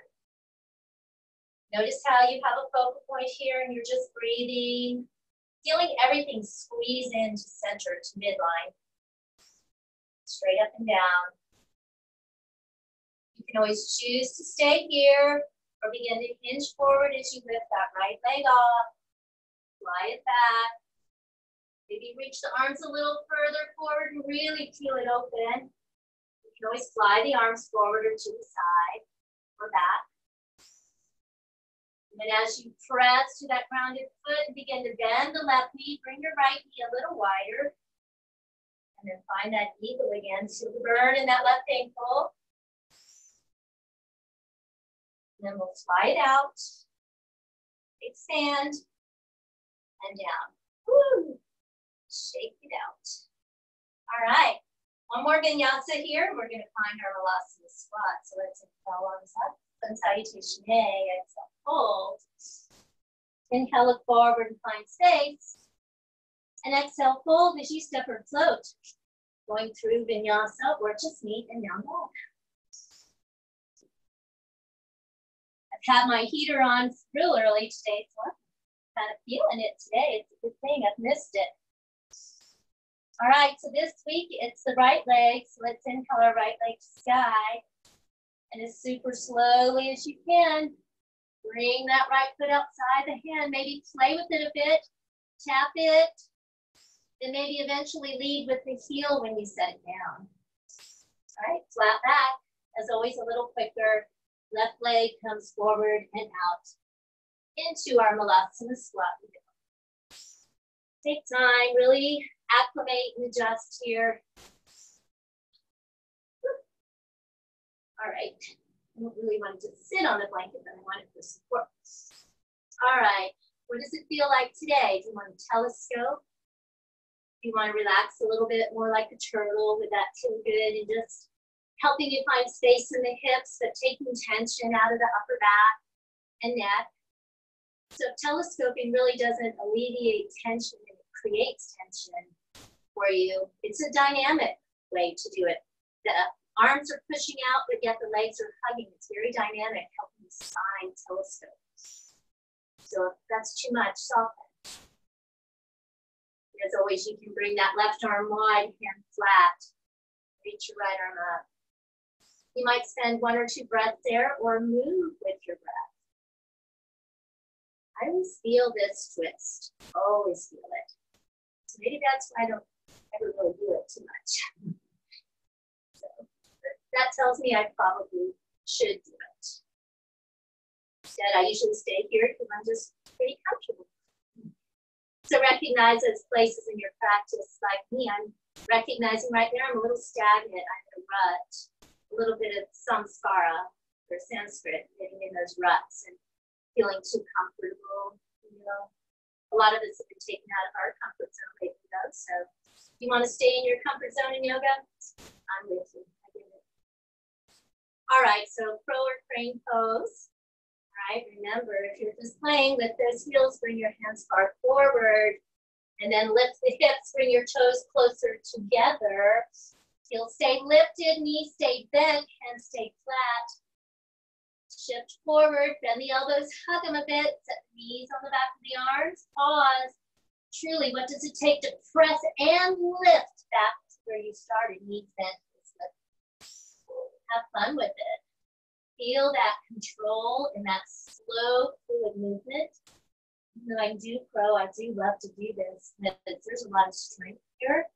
Notice how you have a focal point here and you're just breathing, feeling everything squeeze into center to midline. Straight up and down. You can always choose to stay here or begin to hinge forward as you lift that right leg off. Fly it back. Maybe reach the arms a little further forward and really peel it open. You can always fly the arms forward or to the side or back. And then as you press to that grounded foot, begin to bend the left knee, bring your right knee a little wider. And then find that eagle again. Feel the burn in that left ankle. Then we'll slide out, expand, and down. Woo! Shake it out. All right. One more vinyasa here. We're going to find our Malasana squat. So let's inhale arms up. Sun salutation A. Exhale hold. Inhale, look forward and find space. And exhale, fold as you step or float. Going through vinyasa or just meet and down. Had my heater on real early today, so I'm kind of feeling it today. It's a good thing I've missed it. All right, so this week it's the right leg. So let's inhale our right leg to sky. And as super slowly as you can, Bring that right foot outside the hand. Maybe play with it a bit. Tap it. Then maybe eventually lead with the heel when you set it down. All right, flat back. As always, a little quicker. Left leg comes forward and out into our Malasana squat. Take time, really acclimate and adjust here. All right. I don't really want to sit on the blanket, but I want it for support. All right, what does it feel like today? Do you want to telescope? Do you want to relax a little bit more like a turtle? Would that feel good? And just helping you find space in the hips, but taking tension out of the upper back and neck. So telescoping really doesn't alleviate tension, it creates tension for you. It's a dynamic way to do it. The Arms are pushing out, but yet the legs are hugging. It's very dynamic, helping the spine telescope. So if that's too much, soften. As always, you can bring that left arm wide, hand flat. Reach your right arm up. You might spend one or two breaths there or move with your breath. I always feel this twist. Always feel it. So maybe that's why I don't ever really do it too much. so that tells me I probably should do it. Instead, I usually stay here because I'm just pretty comfortable. So recognize those places in your practice like me. I'm recognizing right there I'm a little stagnant. I'm in a rut, a little bit of samskara or Sanskrit, getting in those ruts and feeling too comfortable. You know, a lot of us have been taken out of our comfort zone lately, though. So, you want to stay in your comfort zone in yoga? I'm with you. All right, so crow or crane pose. All right, remember, if you're just playing with those heels, bring your hands far forward and then lift the hips, bring your toes closer together. Heels stay lifted, knees stay bent, hands stay flat. Shift forward, bend the elbows, hug them a bit, set the knees on the back of the arms, pause. Truly, what does it take to press and lift back to where you started? Knees bent, have fun with it. Feel that control and that slow, fluid movement. When I do pro, I do love to do this there's a lot of strength here.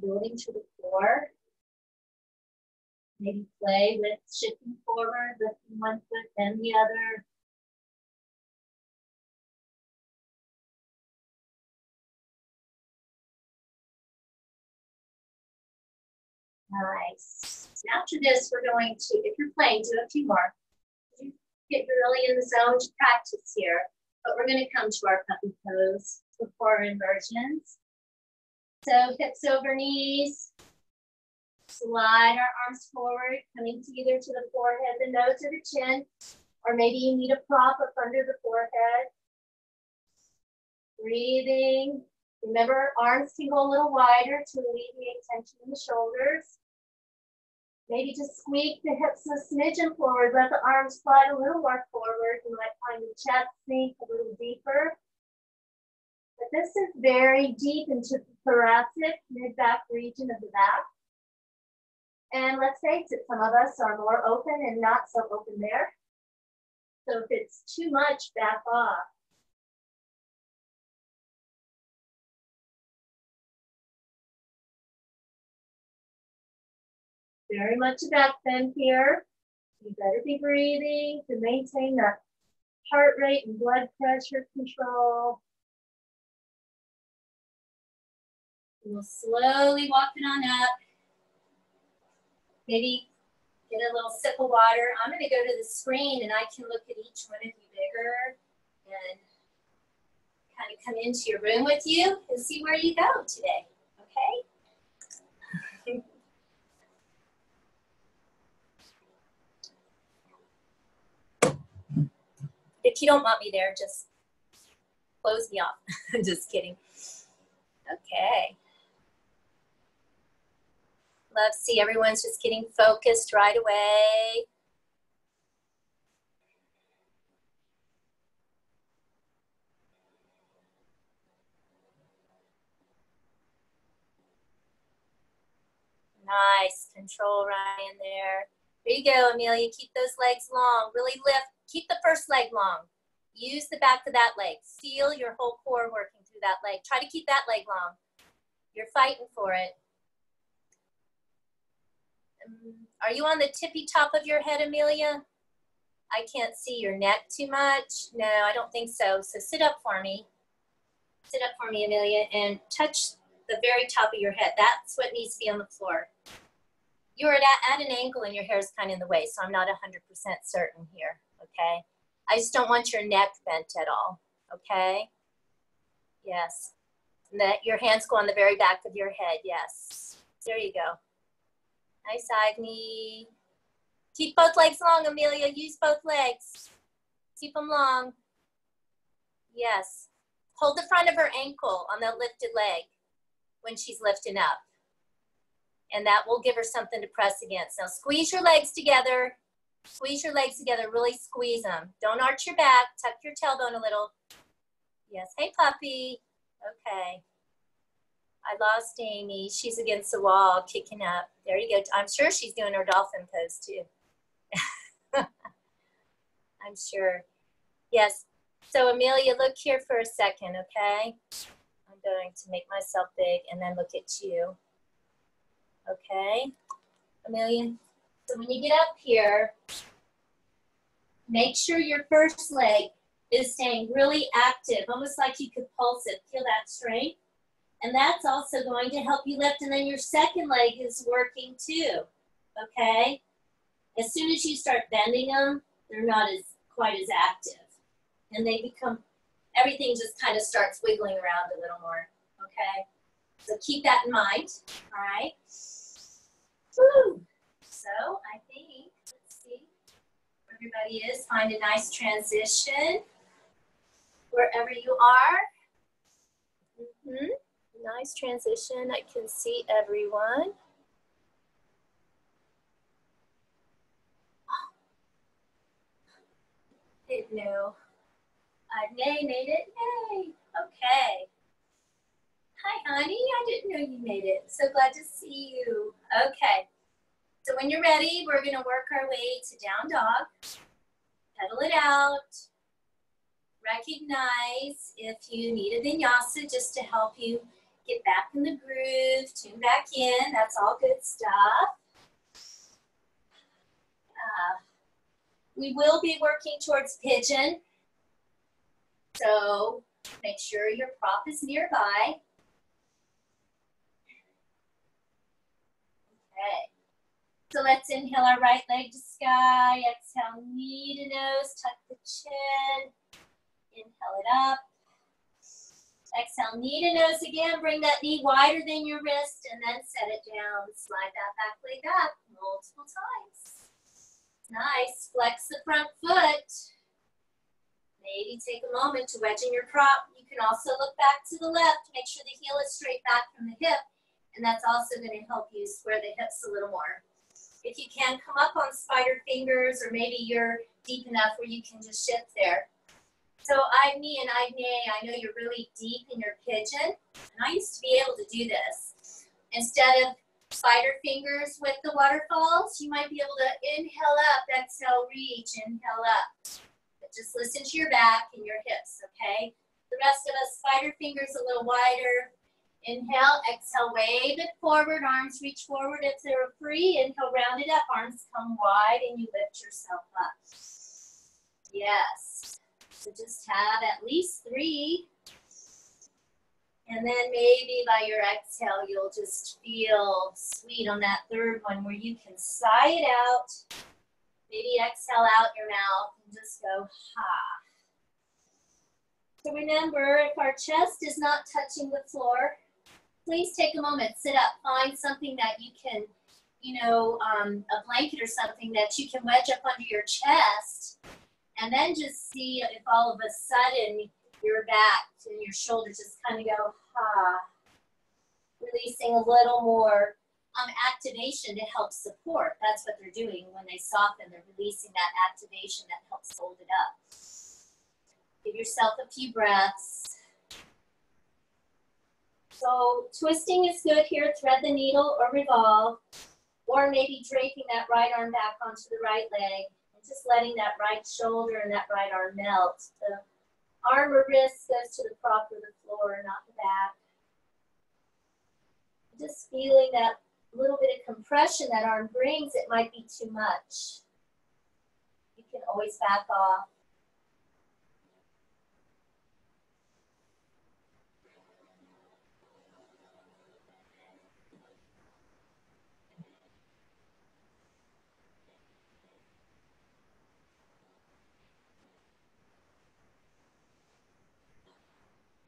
Building to the floor. Maybe play with shifting forward, lifting one foot, then the other. Nice. After this, we're going to, if you're playing, do a few more. You get really in the zone to practice here. But we're going to come to our puppy pose before inversions. So hips over knees. Slide our arms forward, coming to either to the forehead, the nose, or the chin. Or maybe you need a prop up under the forehead. Breathing. Remember, arms can go a little wider to alleviate tension in the shoulders. Maybe just squeak the hips a smidgen forward. Let the arms slide a little more forward. You might find the chest sink a little deeper. But this is very deep into the thoracic, mid-back region of the back. And let's face it, some of us are more open and not so open there. So if it's too much, back off. very much a back bend here. You better be breathing to maintain that heart rate and blood pressure control. We'll slowly walk it on up. Maybe get a little sip of water. I'm going to go to the screen and I can look at each one of you bigger and kind of come into your room with you and see where you go today. Okay? if you don't want me there, just close me off. I'm just kidding. Okay. Love see everyone's just getting focused right away. Nice, control Ryan there. There you go, Amelia. Keep those legs long. Really lift Keep the first leg long. Use the back of that leg. Feel your whole core working through that leg. Try to keep that leg long. You're fighting for it. Are you on the tippy top of your head, Amelia? I can't see your neck too much. No, I don't think so. So sit up for me. Sit up for me, Amelia, and touch the very top of your head. That's what needs to be on the floor. You're at, at an angle and your hair is kind of in the way, so I'm not 100% certain here okay? I just don't want your neck bent at all, okay? Yes. And that your hands go on the very back of your head, yes. There you go. Nice Agni. Keep both legs long, Amelia. Use both legs. Keep them long. Yes. Hold the front of her ankle on the lifted leg when she's lifting up. And that will give her something to press against. Now squeeze your legs together Squeeze your legs together, really squeeze them. Don't arch your back, tuck your tailbone a little. Yes, hey puppy. Okay. I lost Amy. She's against the wall, kicking up. There you go. I'm sure she's doing her dolphin pose too. I'm sure. Yes. So Amelia, look here for a second, okay? I'm going to make myself big and then look at you. Okay, Amelia? So when you get up here, make sure your first leg is staying really active, almost like you could pulse it. Feel that strength. And that's also going to help you lift. And then your second leg is working too, okay? As soon as you start bending them, they're not as quite as active. And they become, everything just kind of starts wiggling around a little more, okay? So keep that in mind, all right? Woo. So I think let's see where everybody is. Find a nice transition wherever you are. Mm -hmm. Nice transition. I can see everyone. It knew. I nay made it. Yay. Okay. Hi, honey. I didn't know you made it. So glad to see you. Okay. So when you're ready, we're going to work our way to down dog. Pedal it out. Recognize if you need a vinyasa just to help you get back in the groove, tune back in. That's all good stuff. Uh, we will be working towards pigeon. So make sure your prop is nearby. Okay. So let's inhale our right leg to sky. Exhale, knee to nose, tuck the chin. Inhale it up. Exhale, knee to nose again. Bring that knee wider than your wrist and then set it down. Slide that back leg up multiple times. Nice. Flex the front foot. Maybe take a moment to wedge in your prop. You can also look back to the left. Make sure the heel is straight back from the hip. And that's also going to help you square the hips a little more. If you can, come up on spider fingers or maybe you're deep enough where you can just shift there. So I, me and nay, I know you're really deep in your pigeon. And I used to be able to do this. Instead of spider fingers with the waterfalls, you might be able to inhale up, exhale, reach, inhale up. But just listen to your back and your hips, okay? The rest of us, spider fingers a little wider. Inhale, exhale, wave it forward, arms reach forward if they're free. Inhale, round it up, arms come wide, and you lift yourself up. Yes. So just have at least three. And then maybe by your exhale, you'll just feel sweet on that third one where you can sigh it out. Maybe exhale out your mouth and just go ha. So remember, if our chest is not touching the floor, please take a moment, sit up, find something that you can, you know, um, a blanket or something that you can wedge up under your chest and then just see if all of a sudden your back and your shoulders just kind of go, ha, releasing a little more um, activation to help support. That's what they're doing when they soften. They're releasing that activation that helps hold it up. Give yourself a few breaths. So twisting is good here. Thread the needle or revolve. Or maybe draping that right arm back onto the right leg just letting that right shoulder and that right arm melt. The arm or wrist goes to the prop or the floor, not the back. Just feeling that little bit of compression that arm brings, it might be too much. You can always back off.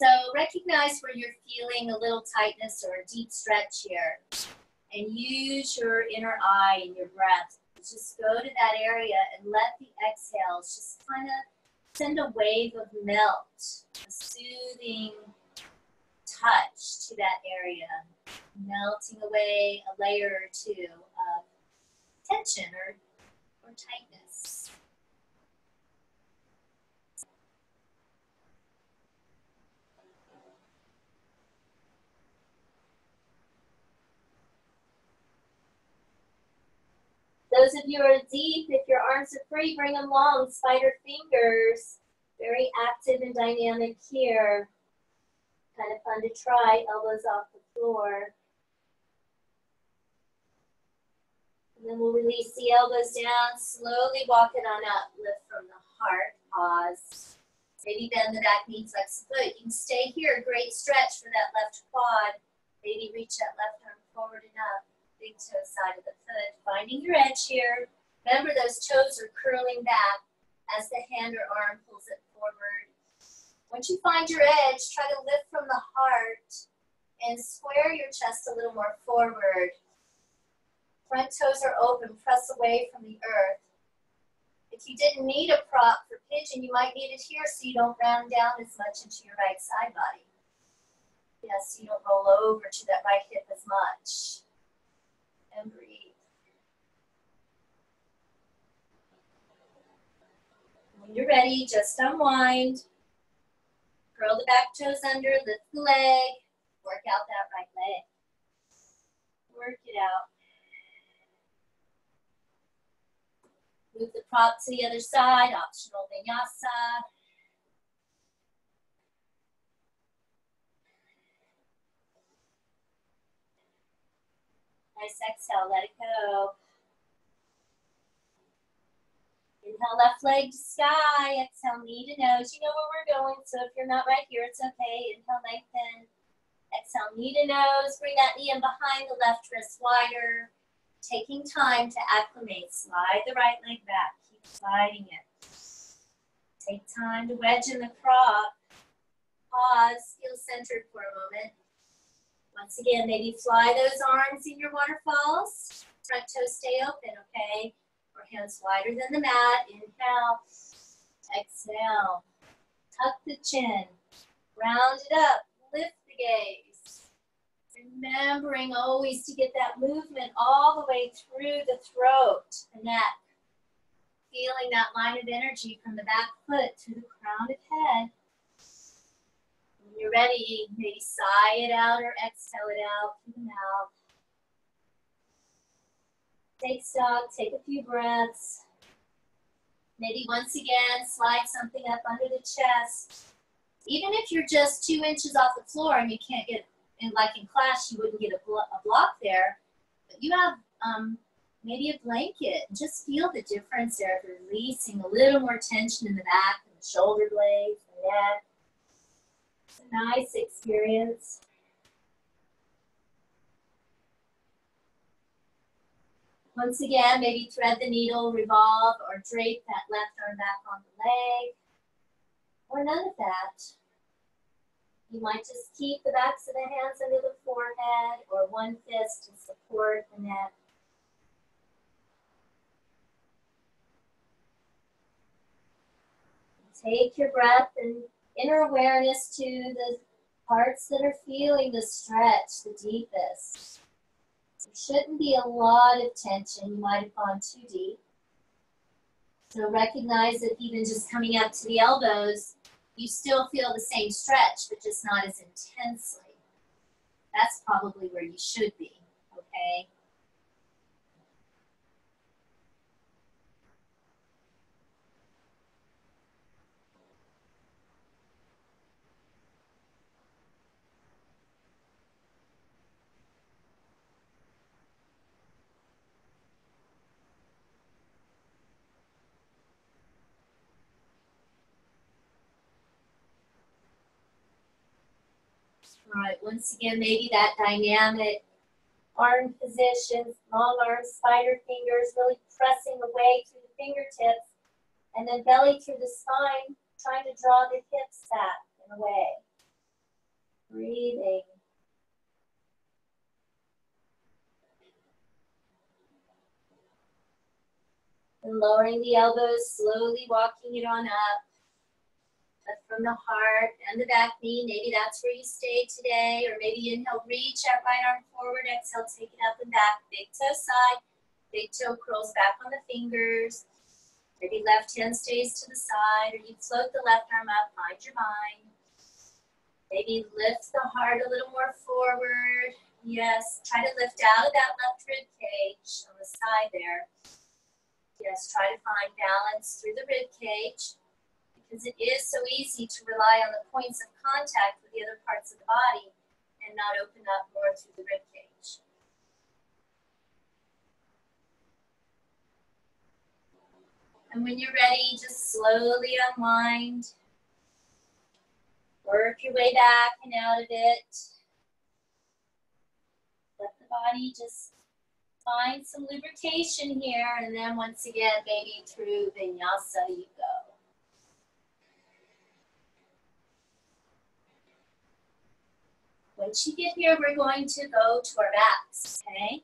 So recognize where you're feeling a little tightness or a deep stretch here. And use your inner eye and your breath. Just go to that area and let the exhales just kind of send a wave of melt, a soothing touch to that area, melting away a layer or two of tension or, or tightness. Those of you who are deep, if your arms are free, bring them long, spider fingers. Very active and dynamic here. Kind of fun to try, elbows off the floor. And then we'll release the elbows down, slowly walk it on up, lift from the heart, pause. Maybe bend the back knee, flex the foot. You can stay here, great stretch for that left quad. Maybe reach that left arm forward and up big toe side of the foot, finding your edge here. Remember those toes are curling back as the hand or arm pulls it forward. Once you find your edge, try to lift from the heart and square your chest a little more forward. Front toes are open, press away from the earth. If you didn't need a prop for pigeon, you might need it here so you don't round down as much into your right side body. Yes, you don't roll over to that right hip as much. And breathe. When you're ready, just unwind. Curl the back toes under, lift the leg, work out that right leg. Work it out. Move the prop to the other side, optional vinyasa. Nice exhale, let it go. Inhale, left leg to sky. Exhale, knee to nose. You know where we're going, so if you're not right here, it's okay. Inhale, lengthen. Exhale, knee to nose. Bring that knee in behind the left wrist wider. Taking time to acclimate. Slide the right leg back. Keep sliding it. Take time to wedge in the prop. Pause. Feel centered for a moment. Once again, maybe fly those arms in your waterfalls. Front toes stay open, okay? or hands wider than the mat. Inhale, exhale. Tuck the chin, round it up, lift the gaze. Remembering always to get that movement all the way through the throat, the neck. Feeling that line of energy from the back foot to the crown of head. You're ready, maybe sigh it out or exhale it out through the mouth. Take stock, take a few breaths. Maybe once again, slide something up under the chest. Even if you're just two inches off the floor and you can't get, in like in class, you wouldn't get a, blo a block there, but you have um, maybe a blanket. Just feel the difference there releasing a little more tension in the back and the shoulder blades, the neck. Nice experience. Once again, maybe thread the needle, revolve, or drape that left arm back on the leg, or none of that. You might just keep the backs of the hands under the forehead or one fist to support the neck. Take your breath and inner awareness to the parts that are feeling the stretch the deepest. There shouldn't be a lot of tension. You might have gone too deep. So recognize that even just coming up to the elbows, you still feel the same stretch, but just not as intensely. That's probably where you should be, okay? Right, once again, maybe that dynamic arm position, long arms, spider fingers, really pressing away through the fingertips, and then belly through the spine, trying to draw the hips back and away. Breathing. And lowering the elbows, slowly walking it on up from the heart and the back knee. Maybe that's where you stay today. Or maybe inhale, reach that right arm forward. Exhale, take it up and back. Big toe side. Big toe curls back on the fingers. Maybe left hand stays to the side. Or you float the left arm up. Mind your mind. Maybe lift the heart a little more forward. Yes, try to lift out of that left rib cage on the side there. Yes, try to find balance through the rib cage because it is so easy to rely on the points of contact with the other parts of the body and not open up more through the rib cage. And when you're ready, just slowly unwind. Work your way back and out of it. Let the body just find some lubrication here. And then once again, maybe through vinyasa you go. Once you get here, we're going to go to our backs, okay?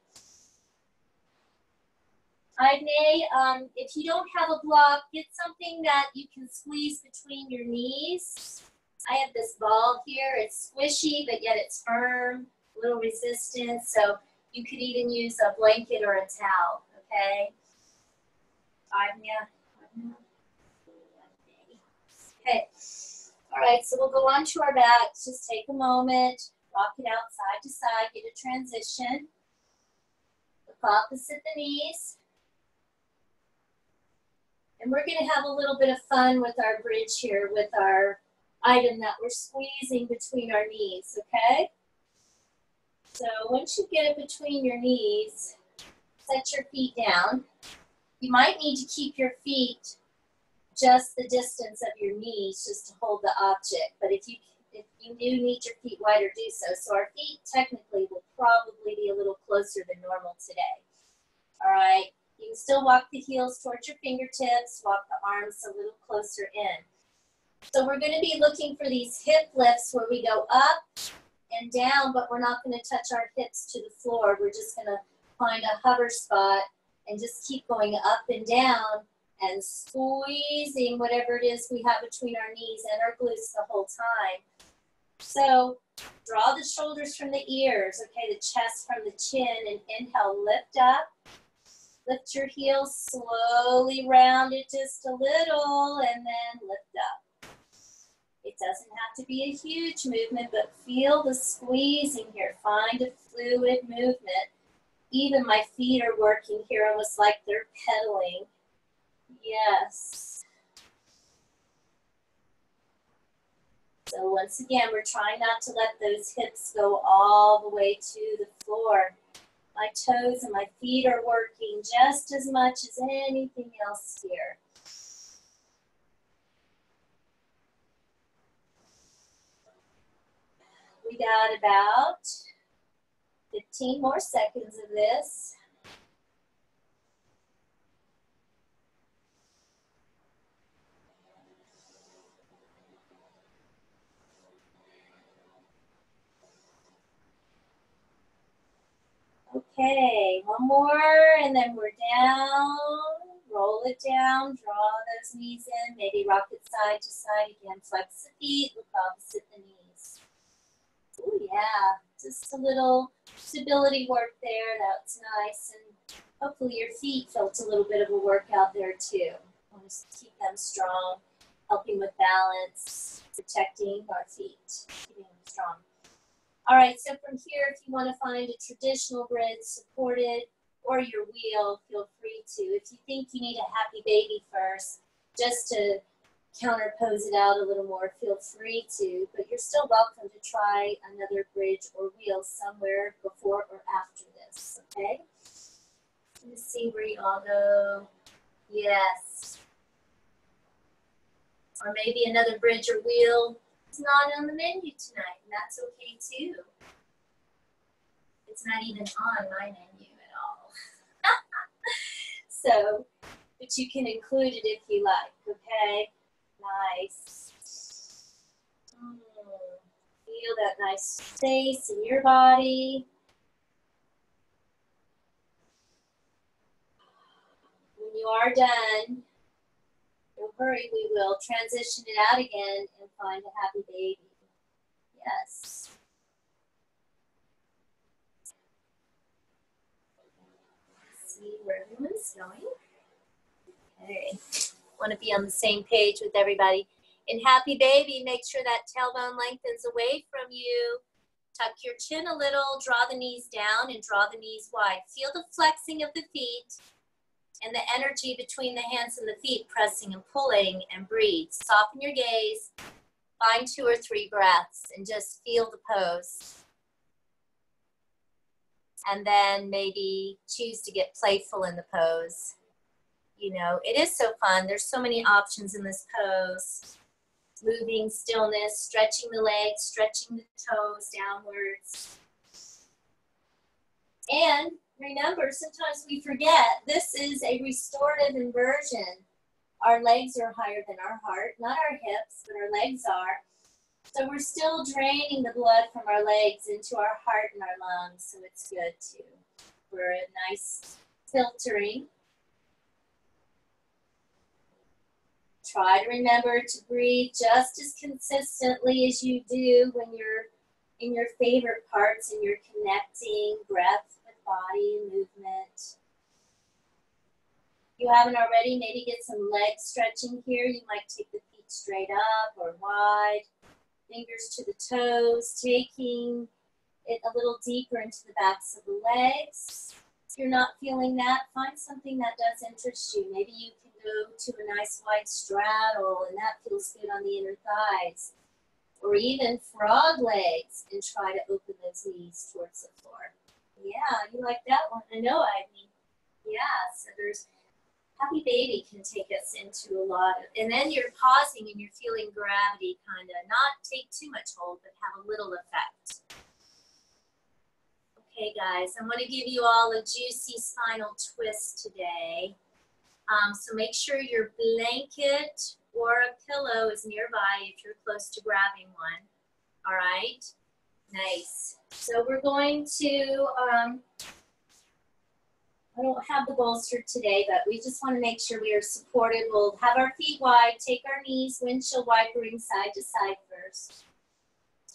I may, um, if you don't have a block, get something that you can squeeze between your knees. I have this ball here. It's squishy, but yet it's firm, a little resistant. So you could even use a blanket or a towel, okay? Okay. All right, so we'll go on to our backs. Just take a moment, rock it out side to side, get a transition. Look opposite the knees. And we're gonna have a little bit of fun with our bridge here with our item that we're squeezing between our knees, okay? So once you get it between your knees, set your feet down. You might need to keep your feet just the distance of your knees just to hold the object. But if you if you do need your feet wider, do so. So our feet technically will probably be a little closer than normal today. All right. You can still walk the heels towards your fingertips, walk the arms a little closer in. So we're going to be looking for these hip lifts where we go up and down, but we're not going to touch our hips to the floor. We're just going to find a hover spot and just keep going up and down and squeezing whatever it is we have between our knees and our glutes the whole time. So draw the shoulders from the ears, okay, the chest from the chin, and inhale, lift up. Lift your heels slowly, round it just a little, and then lift up. It doesn't have to be a huge movement, but feel the squeezing here. Find a fluid movement. Even my feet are working here almost like they're pedaling. Yes. So once again, we're trying not to let those hips go all the way to the floor. My toes and my feet are working just as much as anything else here. We got about 15 more seconds of this. Okay, one more, and then we're down. Roll it down, draw those knees in, maybe rock it side to side again. Flex the feet, look opposite the knees. Oh yeah, just a little stability work there. That's nice, and hopefully your feet felt a little bit of a workout there too. Want to keep them strong, helping with balance, protecting our feet, keeping them strong. All right, so from here, if you want to find a traditional bridge supported or your wheel, feel free to. If you think you need a happy baby first, just to counterpose it out a little more, feel free to, but you're still welcome to try another bridge or wheel somewhere before or after this, okay? Let's see where you all go. Yes. Or maybe another bridge or wheel it's not on the menu tonight, and that's okay too. It's not even on my menu at all. so, but you can include it if you like, okay? Nice. Mm. Feel that nice space in your body. When you are done, don't hurry, we will transition it out again and find a happy baby. Yes. See where everyone's going. Okay. Want to be on the same page with everybody. In happy baby, make sure that tailbone lengthens away from you. Tuck your chin a little, draw the knees down and draw the knees wide. Feel the flexing of the feet and the energy between the hands and the feet pressing and pulling and breathe. Soften your gaze, find two or three breaths and just feel the pose. And then maybe choose to get playful in the pose. You know, it is so fun. There's so many options in this pose. Moving, stillness, stretching the legs, stretching the toes downwards. And remember, sometimes we forget this is a restorative inversion. Our legs are higher than our heart, not our hips, but our legs are. So we're still draining the blood from our legs into our heart and our lungs, so it's good too. We're a nice filtering. Try to remember to breathe just as consistently as you do when you're in your favorite parts and you're connecting breath body movement. If you haven't already, maybe get some leg stretching here. You might take the feet straight up or wide, fingers to the toes, taking it a little deeper into the backs of the legs. If you're not feeling that, find something that does interest you. Maybe you can go to a nice wide straddle and that feels good on the inner thighs. Or even frog legs and try to open those knees towards the floor. Yeah, you like that one. I know, I mean, yeah, so there's happy baby can take us into a lot of, and then you're pausing and you're feeling gravity kind of not take too much hold, but have a little effect. Okay, guys, I'm going to give you all a juicy spinal twist today. Um, so make sure your blanket or a pillow is nearby if you're close to grabbing one. All right, nice. So we're going to, um, I don't have the bolster today, but we just want to make sure we are supported. We'll have our feet wide, take our knees windshield wipering side to side first.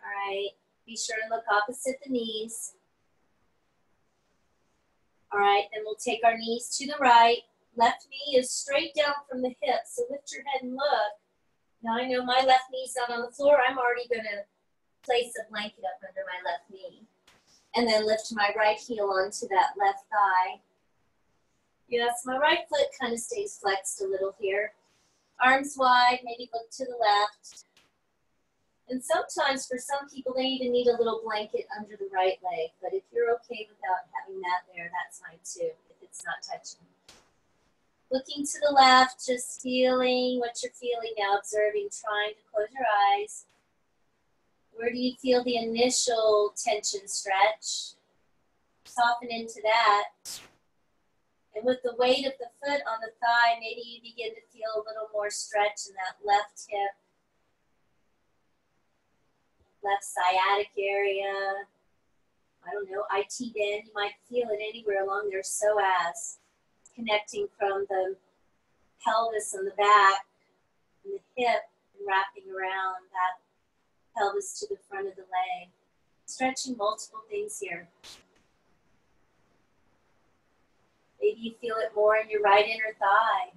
All right, be sure to look opposite the knees. All right, then we'll take our knees to the right. Left knee is straight down from the hip, so lift your head and look. Now I know my left knee's not on the floor. I'm already going to place a blanket up under my left knee. And then lift my right heel onto that left thigh. Yes, my right foot kind of stays flexed a little here. Arms wide, maybe look to the left. And sometimes for some people, they even need a little blanket under the right leg. But if you're okay without having that there, that's fine too, if it's not touching. Looking to the left, just feeling what you're feeling now, observing, trying to close your eyes. Where do you feel the initial tension stretch? Soften into that. And with the weight of the foot on the thigh, maybe you begin to feel a little more stretch in that left hip left sciatic area. I don't know, IT band, you might feel it anywhere along their psoas, connecting from the pelvis on the back and the hip and wrapping around that pelvis to the front of the leg. Stretching multiple things here. Maybe you feel it more in your right inner thigh.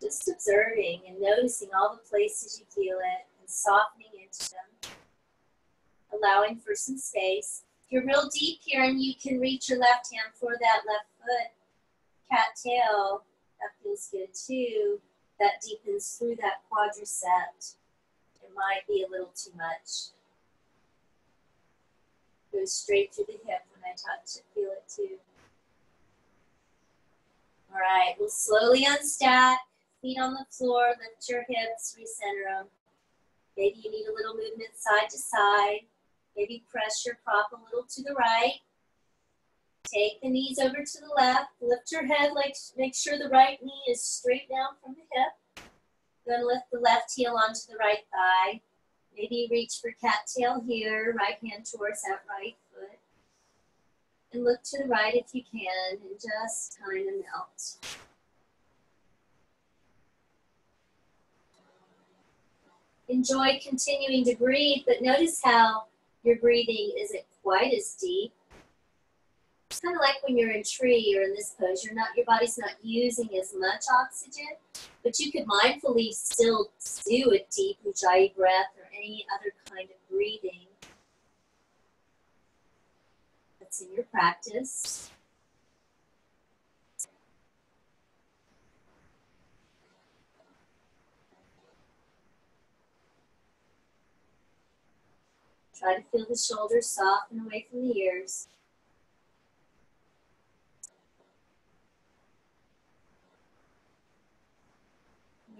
Just observing and noticing all the places you feel it and softening into them, allowing for some space. If you're real deep here and you can reach your left hand for that left foot, cat tail, that feels good too. That deepens through that quadricep. Might be a little too much. Goes straight through the hip when I touch it, feel it too. All right, we'll slowly unstack, feet on the floor, lift your hips, recenter them. Maybe you need a little movement side to side. Maybe press your prop a little to the right. Take the knees over to the left. Lift your head, like make sure the right knee is straight down from the hip. Then lift the left heel onto the right thigh. Maybe reach for cattail here, right hand towards that right foot. And look to the right if you can and just kind of melt. enjoy continuing to breathe, but notice how your breathing isn't quite as deep. Kind of like when you're in tree or in this pose, you're not your body's not using as much oxygen, but you could mindfully still do a deep ujjayi breath or any other kind of breathing that's in your practice. Try to feel the shoulders soften away from the ears.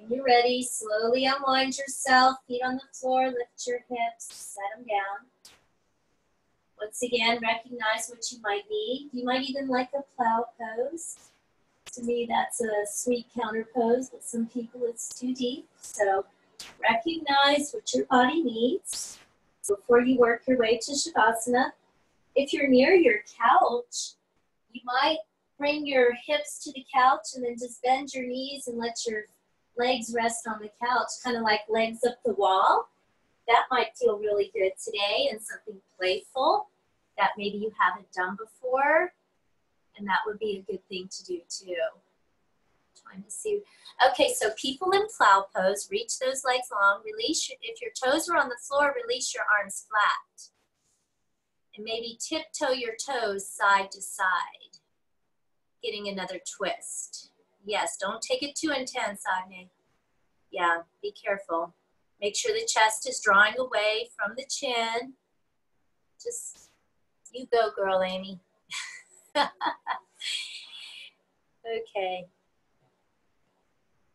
When you're ready, slowly unwind yourself, feet on the floor, lift your hips, set them down. Once again, recognize what you might need. You might even like a plow pose. To me, that's a sweet counter pose, but some people it's too deep. So recognize what your body needs before you work your way to Shavasana. If you're near your couch, you might bring your hips to the couch and then just bend your knees and let your legs rest on the couch, kind of like legs up the wall. That might feel really good today and something playful that maybe you haven't done before. And that would be a good thing to do too. Trying to see. Okay, so people in plow pose, reach those legs long, release your, if your toes are on the floor, release your arms flat. And maybe tiptoe your toes side to side. Getting another twist. Yes, don't take it too intense, Agne. Yeah, be careful. Make sure the chest is drawing away from the chin. Just, you go, girl, Amy. okay.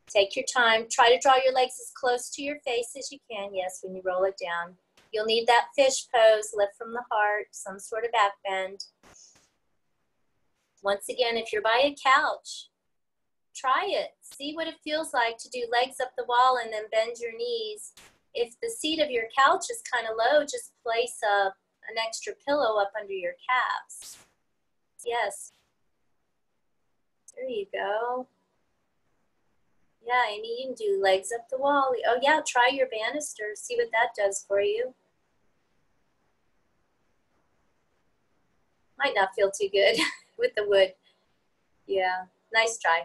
Take your time. Try to draw your legs as close to your face as you can. Yes, when you roll it down. You'll need that fish pose, lift from the heart, some sort of back bend. Once again, if you're by a couch, try it. See what it feels like to do legs up the wall and then bend your knees. If the seat of your couch is kind of low, just place a, an extra pillow up under your calves. Yes. There you go. Yeah, Amy, you can do legs up the wall. Oh yeah, try your banister. See what that does for you. Might not feel too good with the wood. Yeah, nice try.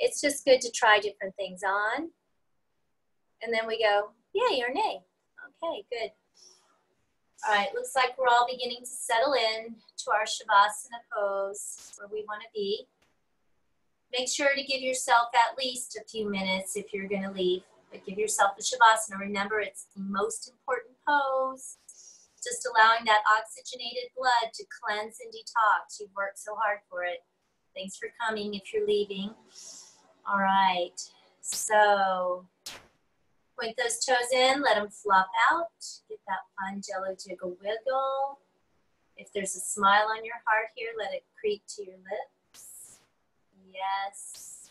It's just good to try different things on. And then we go, yay or nay. Okay, good. All right, looks like we're all beginning to settle in to our Shavasana pose where we want to be. Make sure to give yourself at least a few minutes if you're going to leave, but give yourself a Shavasana. Remember, it's the most important pose. Just allowing that oxygenated blood to cleanse and detox. You've worked so hard for it. Thanks for coming if you're leaving. All right, so point those toes in, let them flop out. Get that fun jello jiggle wiggle. If there's a smile on your heart here, let it creep to your lips. Yes.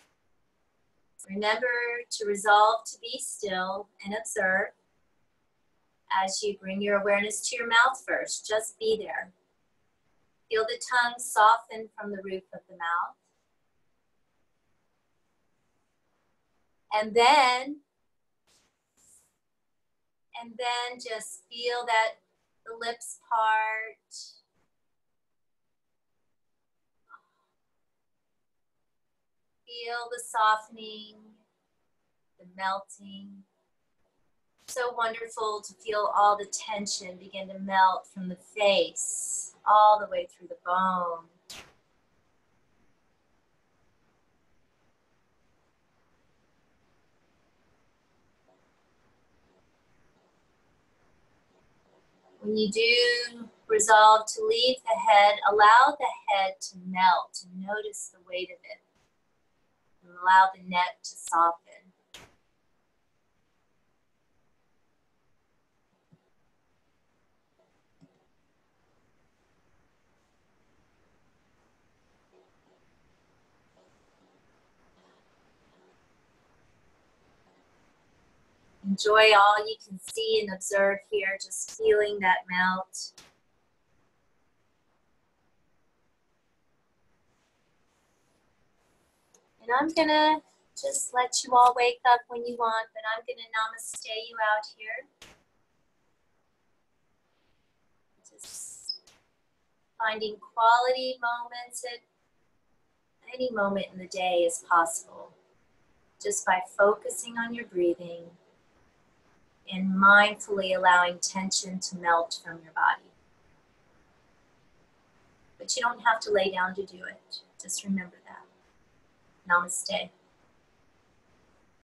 Remember to resolve to be still and observe as you bring your awareness to your mouth first. Just be there. Feel the tongue soften from the roof of the mouth. And then, and then just feel that the lips part. Feel the softening, the melting. So wonderful to feel all the tension begin to melt from the face all the way through the bone. When you do resolve to leave the head, allow the head to melt and notice the weight of it. And allow the neck to soften. Enjoy all you can see and observe here, just feeling that melt. And I'm gonna just let you all wake up when you want, but I'm gonna namaste you out here. Just finding quality moments at any moment in the day is possible just by focusing on your breathing and mindfully allowing tension to melt from your body. But you don't have to lay down to do it. Just remember that. Namaste.